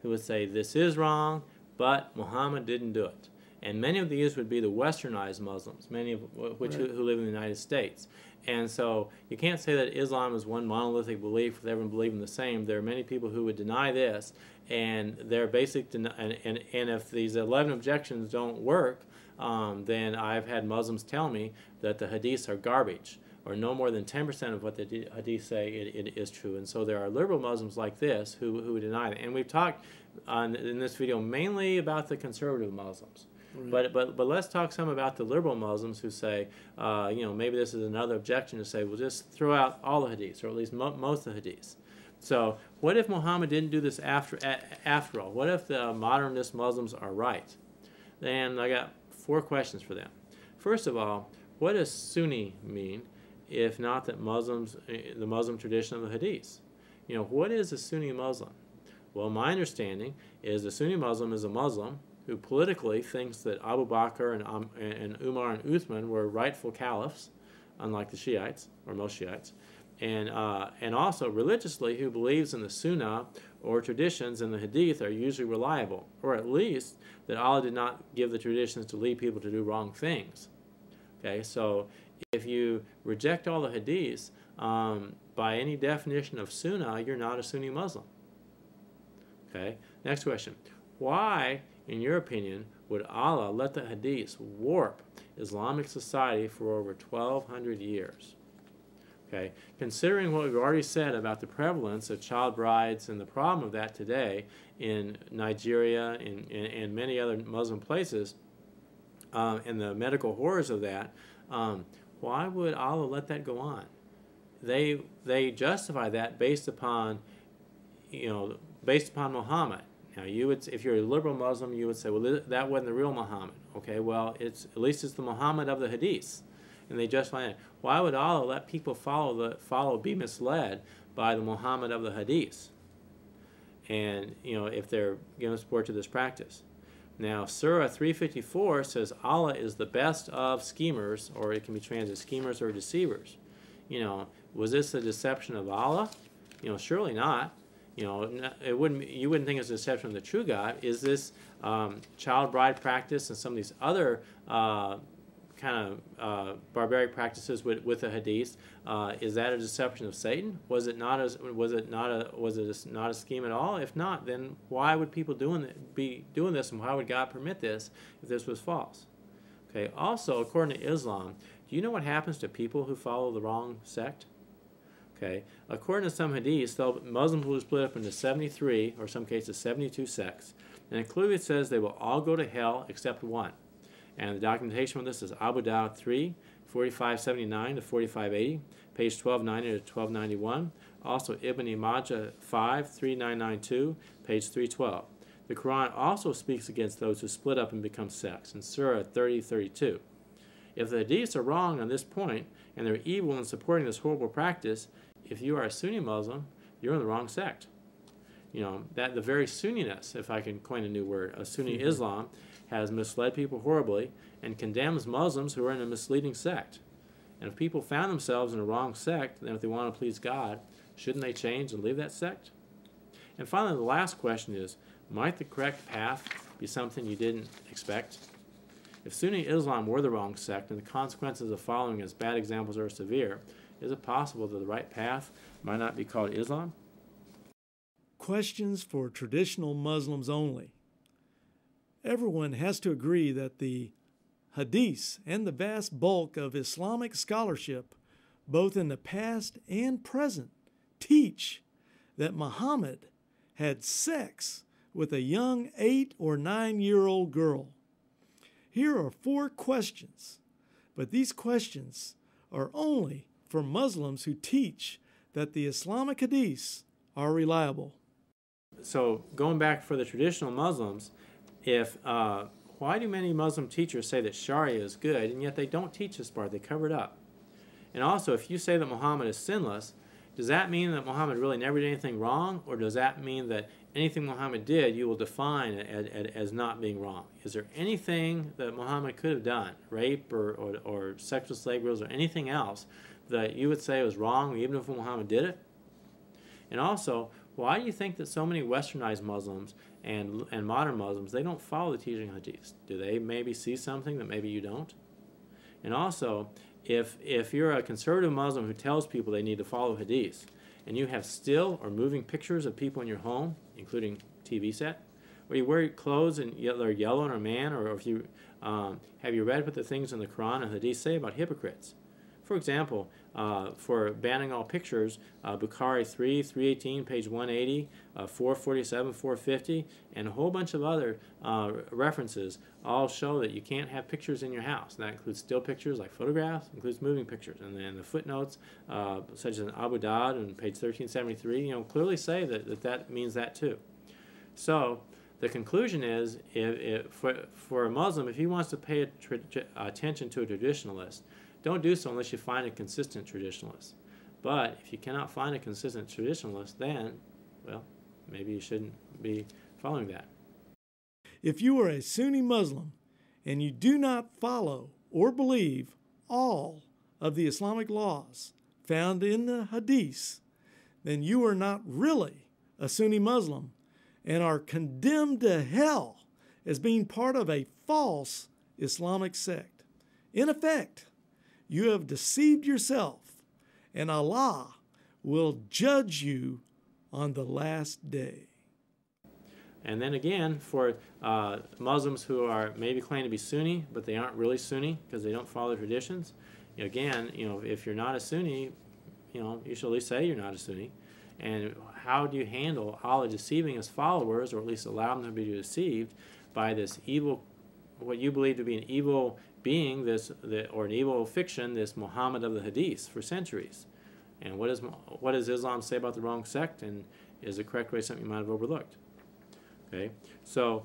who would say this is wrong, but Muhammad didn't do it. And many of these would be the westernized Muslims, many of which right. who, who, live in the United States. And so you can't say that Islam is one monolithic belief with everyone believing the same. There are many people who would deny this, and their basic den- and, and, and if these 11 objections don't work, um, then I've had Muslims tell me that the hadiths are garbage or no more than 10% of what the hadith say it, it is true. And so there are liberal Muslims like this who, who deny it. And we've talked on, in this video mainly about the conservative Muslims. Right. But, but, but let's talk some about the liberal Muslims who say, uh, you know, maybe this is another objection to say, well, just throw out all the hadiths, or at least mo- most of the hadiths. So, what if Muhammad didn't do this after, after all? What if the modernist Muslims are right? Then I got four questions for them. First of all, what does Sunni mean? if not that Muslims, eh, the Muslim tradition of the Hadith. You know, what is a Sunni Muslim? Well, my understanding is a Sunni Muslim is a Muslim who politically thinks that Abu Bakr and, um, and Umar and Uthman were rightful caliphs, unlike the Shiites, or most Shiites, and, uh, and also religiously who believes in the Sunnah or traditions in the Hadith are usually reliable, or at least that Allah did not give the traditions to lead people to do wrong things. Okay, so if you reject all the hadiths, um, by any definition of sunnah, you're not a Sunni Muslim. Okay, next question. Why, in your opinion, would Allah let the hadiths warp Islamic society for over 1,200 years? Okay, considering what we've already said about the prevalence of child brides and the problem of that today in Nigeria and, in, in many other Muslim places, um, and the medical horrors of that, um, why would Allah let that go on? They they justify that based upon, you know, based upon Muhammad. Now you would, if you're a liberal Muslim, you would say, well, that wasn't the real Muhammad. Okay, well, it's at least it's the Muhammad of the Hadiths, and they justify it. Why would Allah let people follow the follow be misled by the Muhammad of the Hadiths? And you know, if they're giving support to this practice. Now, Surah 354 says Allah is the best of schemers, or it can be translated schemers or deceivers. You know, was this a deception of Allah? You know, surely not. You know, it wouldn't. You wouldn't think it's a deception of the true God. Is this um, child bride practice and some of these other uh, kind of uh, barbaric practices with, with the hadith. Uh, is that a deception of Satan? Was it not a was it not a was it not a scheme at all? If not, then why would people doing be doing this, and why would God permit this if this was false? Okay. Also, according to Islam, do you know what happens to people who follow the wrong sect? Okay. According to some hadiths, Muslims will split up into 73, or some cases 72 sects, and it clearly says they will all go to hell except one. And the documentation on this is Abu Dawud 3, 4579 to 4580, page 1290 to 1291. Also Ibn Majah 5, 3992, page 312. The Quran also speaks against those who split up and become sects in Surah 3032. If the hadiths are wrong on this point and they're evil in supporting this horrible practice, if you are a Sunni Muslim, you're in the wrong sect. You know, that the very Sunniness, if I can coin a new word, of Sunni mm-hmm. Islam has misled people horribly and condemns Muslims who are in a misleading sect. And if people found themselves in a wrong sect, then if they want to please God, shouldn't they change and leave that sect? And finally, the last question is might the correct path be something you didn't expect? If Sunni Islam were the wrong sect and the consequences of following its bad examples are severe, is it possible that the right path might not be called Islam? Questions for traditional Muslims only everyone has to agree that the hadiths and the vast bulk of Islamic scholarship, both in the past and present, teach that Muhammad had sex with a young eight or nine year old girl. Here are four questions, but these questions are only for Muslims who teach that the Islamic hadiths are reliable. So going back for the traditional Muslims, if uh, why do many Muslim teachers say that Sharia is good and yet they don't teach this part? They cover it up. And also, if you say that Muhammad is sinless, does that mean that Muhammad really never did anything wrong, or does that mean that anything Muhammad did you will define as, as, not being wrong? Is there anything that Muhammad could have done, rape or, or, or sexual slave girls or anything else, that you would say was wrong even if Muhammad did it? And also, why do you think that so many westernized Muslims and, and modern Muslims, they don't follow the teaching of hadith? Do they maybe see something that maybe you don't? And also, if, if you're a conservative Muslim who tells people they need to follow hadith, and you have still or moving pictures of people in your home, including TV set, or you wear clothes and they're yellow on a man, or if you um, have you read what the things in the Quran and Hadith say about hypocrites? For example, uh, for banning all pictures, uh, Bukhari 3, 318, page 180, uh, 447, 450, and a whole bunch of other uh, references all show that you can't have pictures in your house. And that includes still pictures like photographs, includes moving pictures. And then the footnotes, uh, such as in Abu Dawud on page 1373, you know, clearly say that that, that means that too. So the conclusion is, if, if for, for a Muslim, if he wants to pay attention to a traditionalist, don't do so unless you find a consistent traditionalist. But if you cannot find a consistent traditionalist, then, well, maybe you shouldn't be following that. If you are a Sunni Muslim and you do not follow or believe all of the Islamic laws found in the Hadith, then you are not really a Sunni Muslim and are condemned to hell as being part of a false Islamic sect. In effect, you have deceived yourself, and Allah will judge you on the last day. And then again, for uh, Muslims who are maybe claiming to be Sunni, but they aren't really Sunni because they don't follow the traditions, again, you know, if you're not a Sunni, you know, you should at least say you're not a Sunni. And how do you handle Allah deceiving his followers, or at least allow them to be deceived by this evil, what you believe to be an evil being this, the, or an evil fiction, this Muhammad of the Hadith for centuries. And what, is, what does Islam say about the wrong sect? And is it correct way something you might have overlooked? Okay, so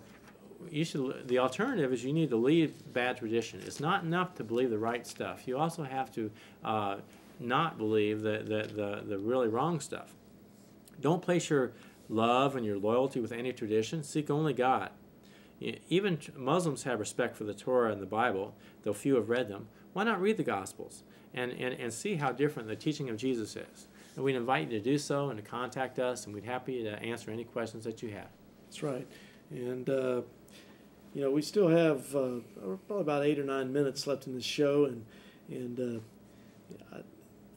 you should. The alternative is you need to leave bad tradition. It's not enough to believe the right stuff. You also have to uh, not believe the, the, the, the really wrong stuff. Don't place your love and your loyalty with any tradition. Seek only God. Even Muslims have respect for the Torah and the Bible, though few have read them. Why not read the Gospels and, and, and see how different the teaching of Jesus is? And we'd invite you to do so and to contact us, and we'd be happy to answer any questions that you have. That's right. And, uh, you know, we still have uh, probably about eight or nine minutes left in the show, and, and uh,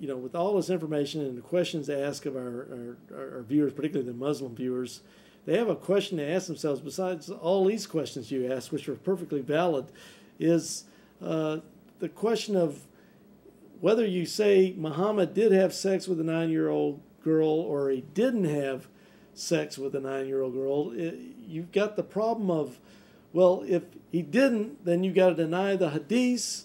you know, with all this information and the questions to ask of our, our, our viewers, particularly the Muslim viewers, they have a question to ask themselves besides all these questions you asked, which are perfectly valid, is uh, the question of whether you say Muhammad did have sex with a nine year old girl or he didn't have sex with a nine year old girl. It, you've got the problem of, well, if he didn't, then you've got to deny the hadith.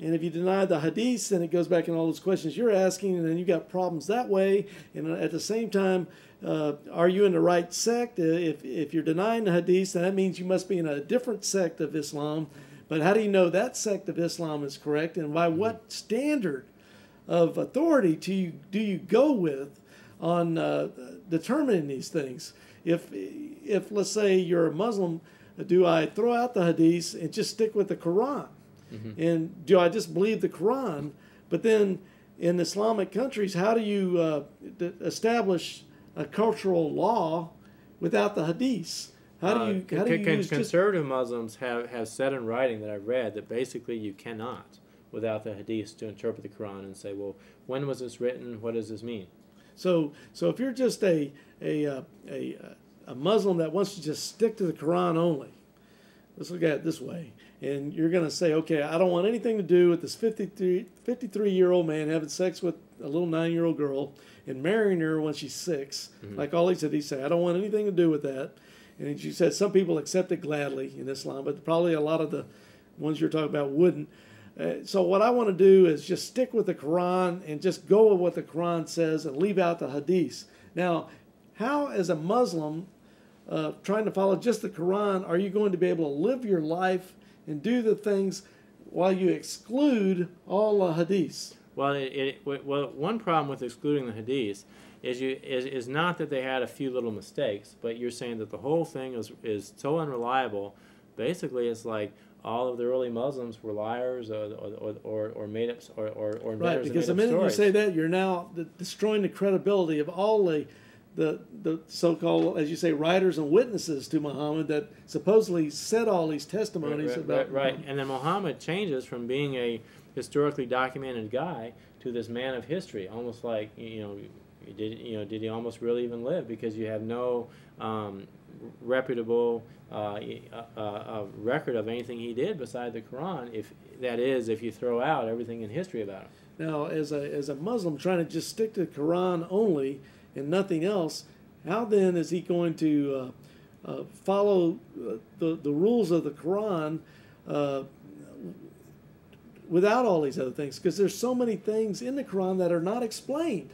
And if you deny the hadith, then it goes back in all those questions you're asking, and then you've got problems that way. And at the same time, uh, are you in the right sect? Uh, if, if you're denying the hadith, then that means you must be in a different sect of Islam. But how do you know that sect of Islam is correct? And by what standard of authority do you, do you go with on uh, determining these things? If, if, let's say, you're a Muslim, do I throw out the hadith and just stick with the Quran? Mm-hmm. And do I just believe the Quran? But then in Islamic countries, how do you uh, establish a cultural law without the hadiths. How do you, uh, how do you use conservative just... Muslims have, have said in writing that I've read that basically you cannot, without the hadiths, to interpret the Quran and say, well, when was this written? What does this mean? So, so if you're just a, a, uh, a, a Muslim that wants to just stick to the Quran only, let's look at it this way, and you're going to say, okay, I don't want anything to do with this 53, 53 year old man having sex with a little nine year old girl and marrying her when she's 6 mm-hmm. Like all he said, he said, I don't want anything to do with that. And she said some people accept it gladly in Islam, but probably a lot of the ones you're talking about wouldn't. Uh, so what I want to do is just stick with the Quran and just go with what the Quran says and leave out the hadiths. Now, how, as a Muslim, uh, trying to follow just the Quran, are you going to be able to live your life and do the things while you exclude all the hadiths? Well, it, it, well, one problem with excluding the hadiths is you is, is not that they had a few little mistakes, but you're saying that the whole thing is is so unreliable. Basically, it's like all of the early Muslims were liars or or, or, or made up or or, or right. Because the minute stories. you say that, you're now destroying the credibility of all the the, the so-called, as you say, writers and witnesses to Muhammad that supposedly said all these testimonies right, right, about. Right, right. and then Muhammad changes from being a historically documented guy to this man of history, almost like you know, did you know did he almost really even live? Because you have no um, reputable uh, uh, uh, record of anything he did beside the Quran. If that is, if you throw out everything in history about him. Now, as a as a Muslim trying to just stick to the Quran only and nothing else, how then is he going to uh, uh, follow uh, the the rules of the Quran? Without all these other things because there's so many things in the Quran that are not explained.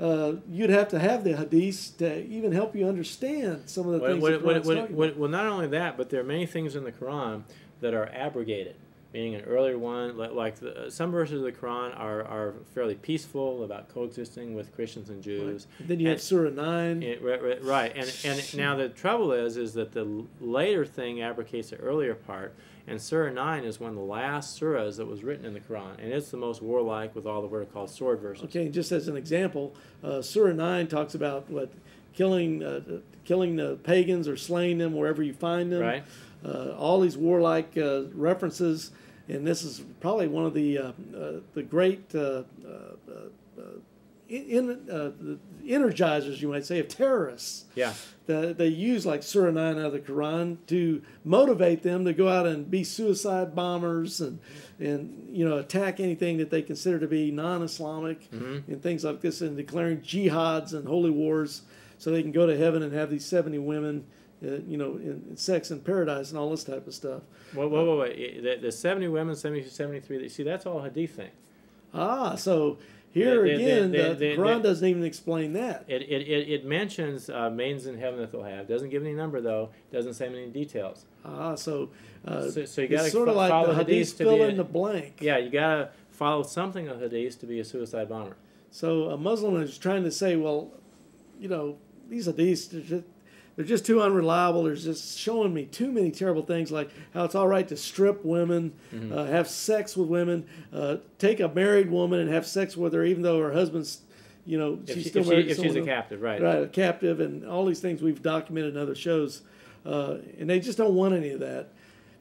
Uh, you'd have to have the hadiths to even help you understand some of the well, things. Well, the well, well, well, not only that, but there are many things in the Quran that are abrogated meaning an earlier one, like the, some verses of the Quran are, are fairly peaceful about coexisting with Christians and Jews. Right. Then you and, have Surah nine. It, right, right, and and now the trouble is, is that the later thing abrogates the earlier part, and Surah nine is one of the last surahs that was written in the Quran, and it's the most warlike with all the what are called sword verses. Okay, just as an example, uh, Surah nine talks about what killing uh, killing the pagans or slaying them wherever you find them. Right. Uh, all these warlike uh, references and this is probably one of the uh, uh, the great uh, in, the energizers, you might say, of terrorists. Yeah. The, they use like Surah 9 out of the Quran to motivate them to go out and be suicide bombers and, and you know, attack anything that they consider to be non Islamic mm-hmm. and things like this and declaring jihads and holy wars so they can go to heaven and have these 70 women uh, you know, in, in, sex in paradise and all this type of stuff. Whoa, whoa, whoa, wait. The, the 70 women, 70, 73, see, that's all hadith thing. Ah, so here again, the, Quran doesn't even explain that. It, it, it, it mentions uh, maidens in heaven that they'll have. Doesn't give any number, though. Doesn't say any details. Ah, so, uh, so, so you got to sort of like follow the hadith fill in a, the blank. Yeah, you got to follow something of hadith to be a suicide bomber. So a Muslim is trying to say, well, you know, these hadiths, they're just too unreliable. They're just showing me too many terrible things, like how it's all right to strip women, mm-hmm. uh, have sex with women, uh, take a married woman and have sex with her, even though her husband's, you know, if she's she, still if married. She, if she's a captive, right? Right, a captive, and all these things we've documented in other shows, uh, and they just don't want any of that.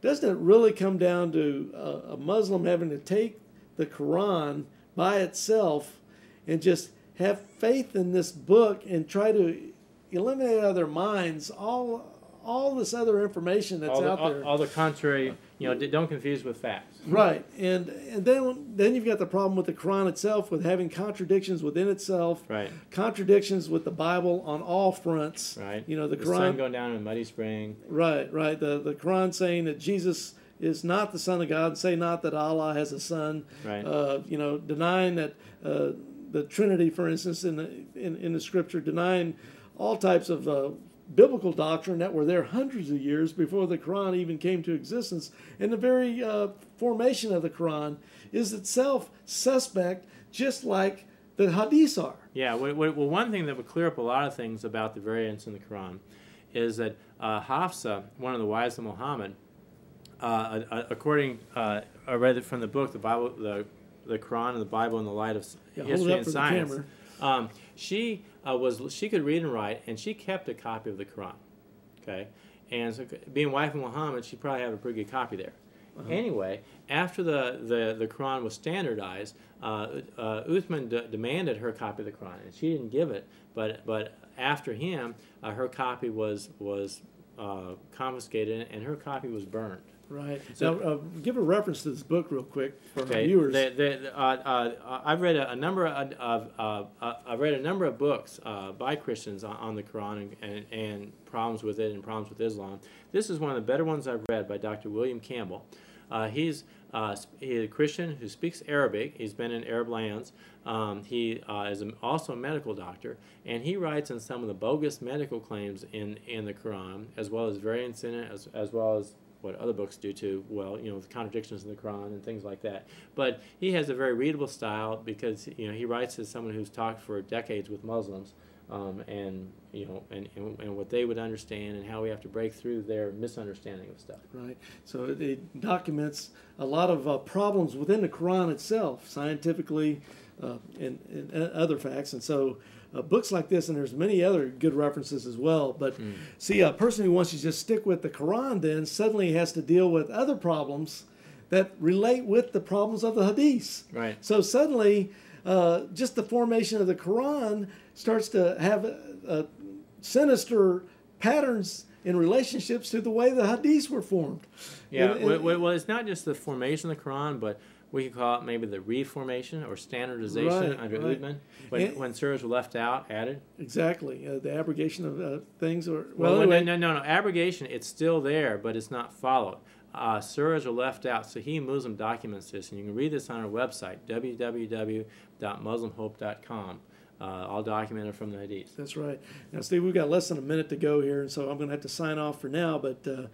Doesn't it really come down to a Muslim having to take the Quran by itself and just have faith in this book and try to eliminate out of their minds all all this other information that's the, out all, there. All the contrary, you know, don't confuse with facts. Right, and and then then you've got the problem with the Quran itself, with having contradictions within itself. Right. Contradictions with the Bible on all fronts. Right. You know, the, the Quran sun going down in a muddy spring. Right, right. The the Quran saying that Jesus is not the Son of God, say not that Allah has a son. Right. Uh, you know, denying that uh, the Trinity, for instance, in the in, in the Scripture, denying all types of uh, biblical doctrine that were there hundreds of years before the Quran even came to existence. And the very uh, formation of the Quran is itself suspect, just like the Hadiths are. Yeah, well, one thing that would clear up a lot of things about the variants in the Quran is that uh, Hafsa, one of the wives of Muhammad, uh, according, uh, I read it from the book, the Bible, the, the Quran and the Bible in the light of yeah, history and science. She uh, was she could read and write, and she kept a copy of the Quran. Okay, and so being wife of Muhammad, she probably had a pretty good copy there. Uh-huh. Anyway, after the, the, the Quran was standardized, uh, uh, Uthman demanded her copy of the Quran, and she didn't give it. But but after him, uh, her copy was was uh, confiscated, and her copy was burned. Right. So, now, uh, give a reference to this book real quick for okay. viewers. The, the, uh, uh, I've read a, a number of, of uh, I've read a number of books uh, by Christians on, on the Quran and, and, and, problems with it and problems with Islam. This is one of the better ones I've read by Dr. William Campbell. Uh, he's uh, he's a Christian who speaks Arabic. He's been in Arab lands. Um, he uh, is a, also a medical doctor, and he writes on some of the bogus medical claims in, in the Quran, as well as variants in it, as, as well as what other books do too. Well, you know, the contradictions in the Quran and things like that. But he has a very readable style because you know he writes as someone who's talked for decades with Muslims um, and you know, and, and, and, what they would understand and how we have to break through their misunderstanding of stuff. Right. So it, it documents a lot of uh, problems within the Quran itself, scientifically, uh, and, and, other facts. And so uh, books like this, and there's many other good references as well. But mm. see, a person who wants to just stick with the Quran then suddenly has to deal with other problems that relate with the problems of the Hadith. Right. So suddenly, uh, just the formation of the Quran starts to have a, sinister patterns in relationships to the way the hadiths were formed. Yeah, and, and, well, it's not just the formation of the Quran, but we could call it maybe the reformation or standardization right, under right. Uthman, when, and, when surahs were left out, added. Exactly, uh, the abrogation of uh, things. Or well, well anyway. no, no, no, abrogation. It's still there, but it's not followed. Uh, surahs are left out. Sahih Muslim documents this, and you can read this on our website, www.muslimhope.com uh, all documented from the Hadith. That's right. Now, Steve, we've got less than a minute to go here, and so I'm going to have to sign off for now. But uh,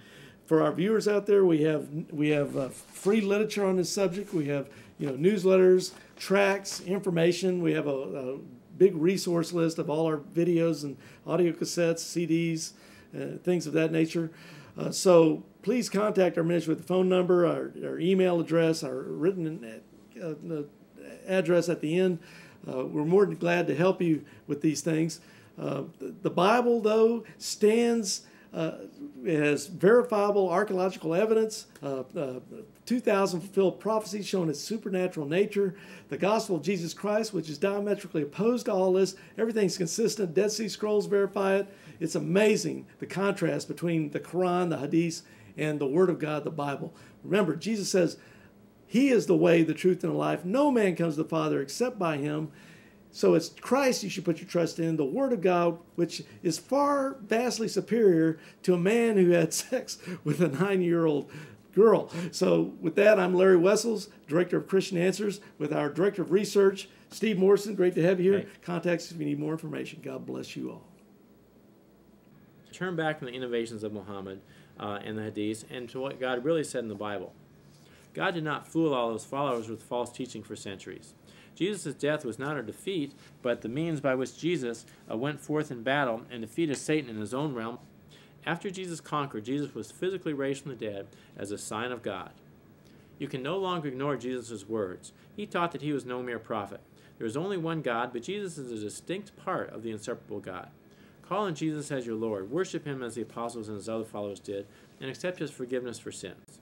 for our viewers out there, we have we have uh, free literature on this subject. We have you know newsletters, tracks, information. We have a, a big resource list of all our videos and audio cassettes, CDs, uh, things of that nature. Uh, so please contact our ministry with the phone number, our, our email address, our written uh, address at the end. Uh, we're more than glad to help you with these things. Uh, the, the, Bible, though, stands uh, has verifiable archaeological evidence, uh, uh, 2,000 fulfilled prophecies showing its supernatural nature, the gospel of Jesus Christ, which is diametrically opposed to all this. Everything's consistent. Dead Sea Scrolls verify it. It's amazing the contrast between the Quran, the Hadith, and the Word of God, the Bible. Remember, Jesus says, he is the way, the truth, and the life. No man comes to the Father except by him. So it's Christ you should put your trust in, the Word of God, which is far vastly superior to a man who had [laughs] sex with a nine year old girl. So with that, I'm Larry Wessels, Director of Christian Answers, with our Director of Research, Steve Morrison. Great to have you here. Hey. Contact us if you need more information. God bless you all. Turn back from the innovations of Muhammad uh, and the Hadiths and to what God really said in the Bible. God did not fool all his followers with false teaching for centuries. Jesus' death was not a defeat, but the means by which Jesus uh, went forth in battle and defeated Satan in his own realm. After Jesus conquered, Jesus was physically raised from the dead as a sign of God. You can no longer ignore Jesus' words. He taught that he was no mere prophet. There is only one God, but Jesus is a distinct part of the inseparable God. Call on Jesus as your Lord, worship him as the apostles and his other followers did, and accept his forgiveness for sins.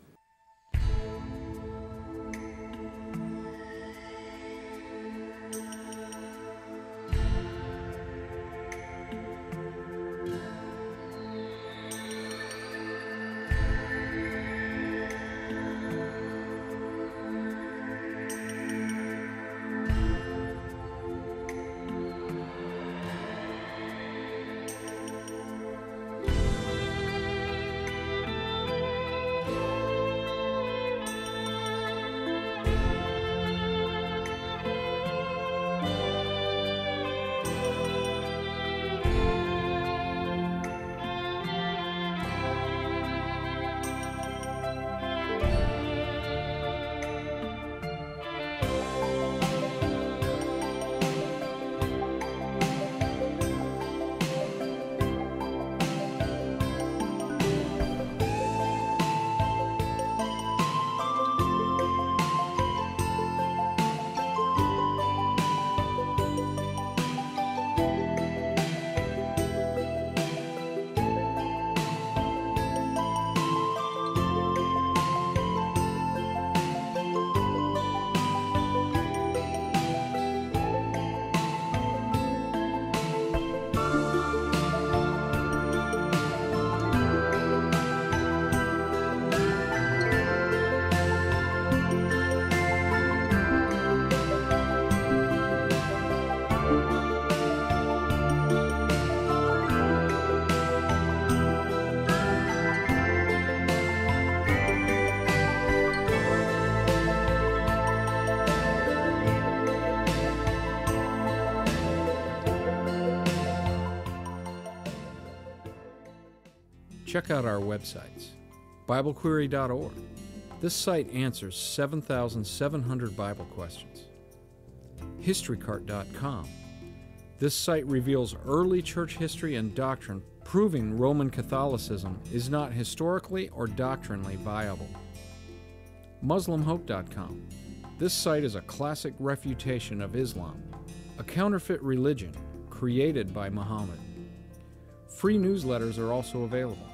Check out our websites BibleQuery.org. This site answers 7,700 Bible questions. HistoryCart.com. This site reveals early church history and doctrine, proving Roman Catholicism is not historically or doctrinally viable. MuslimHope.com. This site is a classic refutation of Islam, a counterfeit religion created by Muhammad. Free newsletters are also available.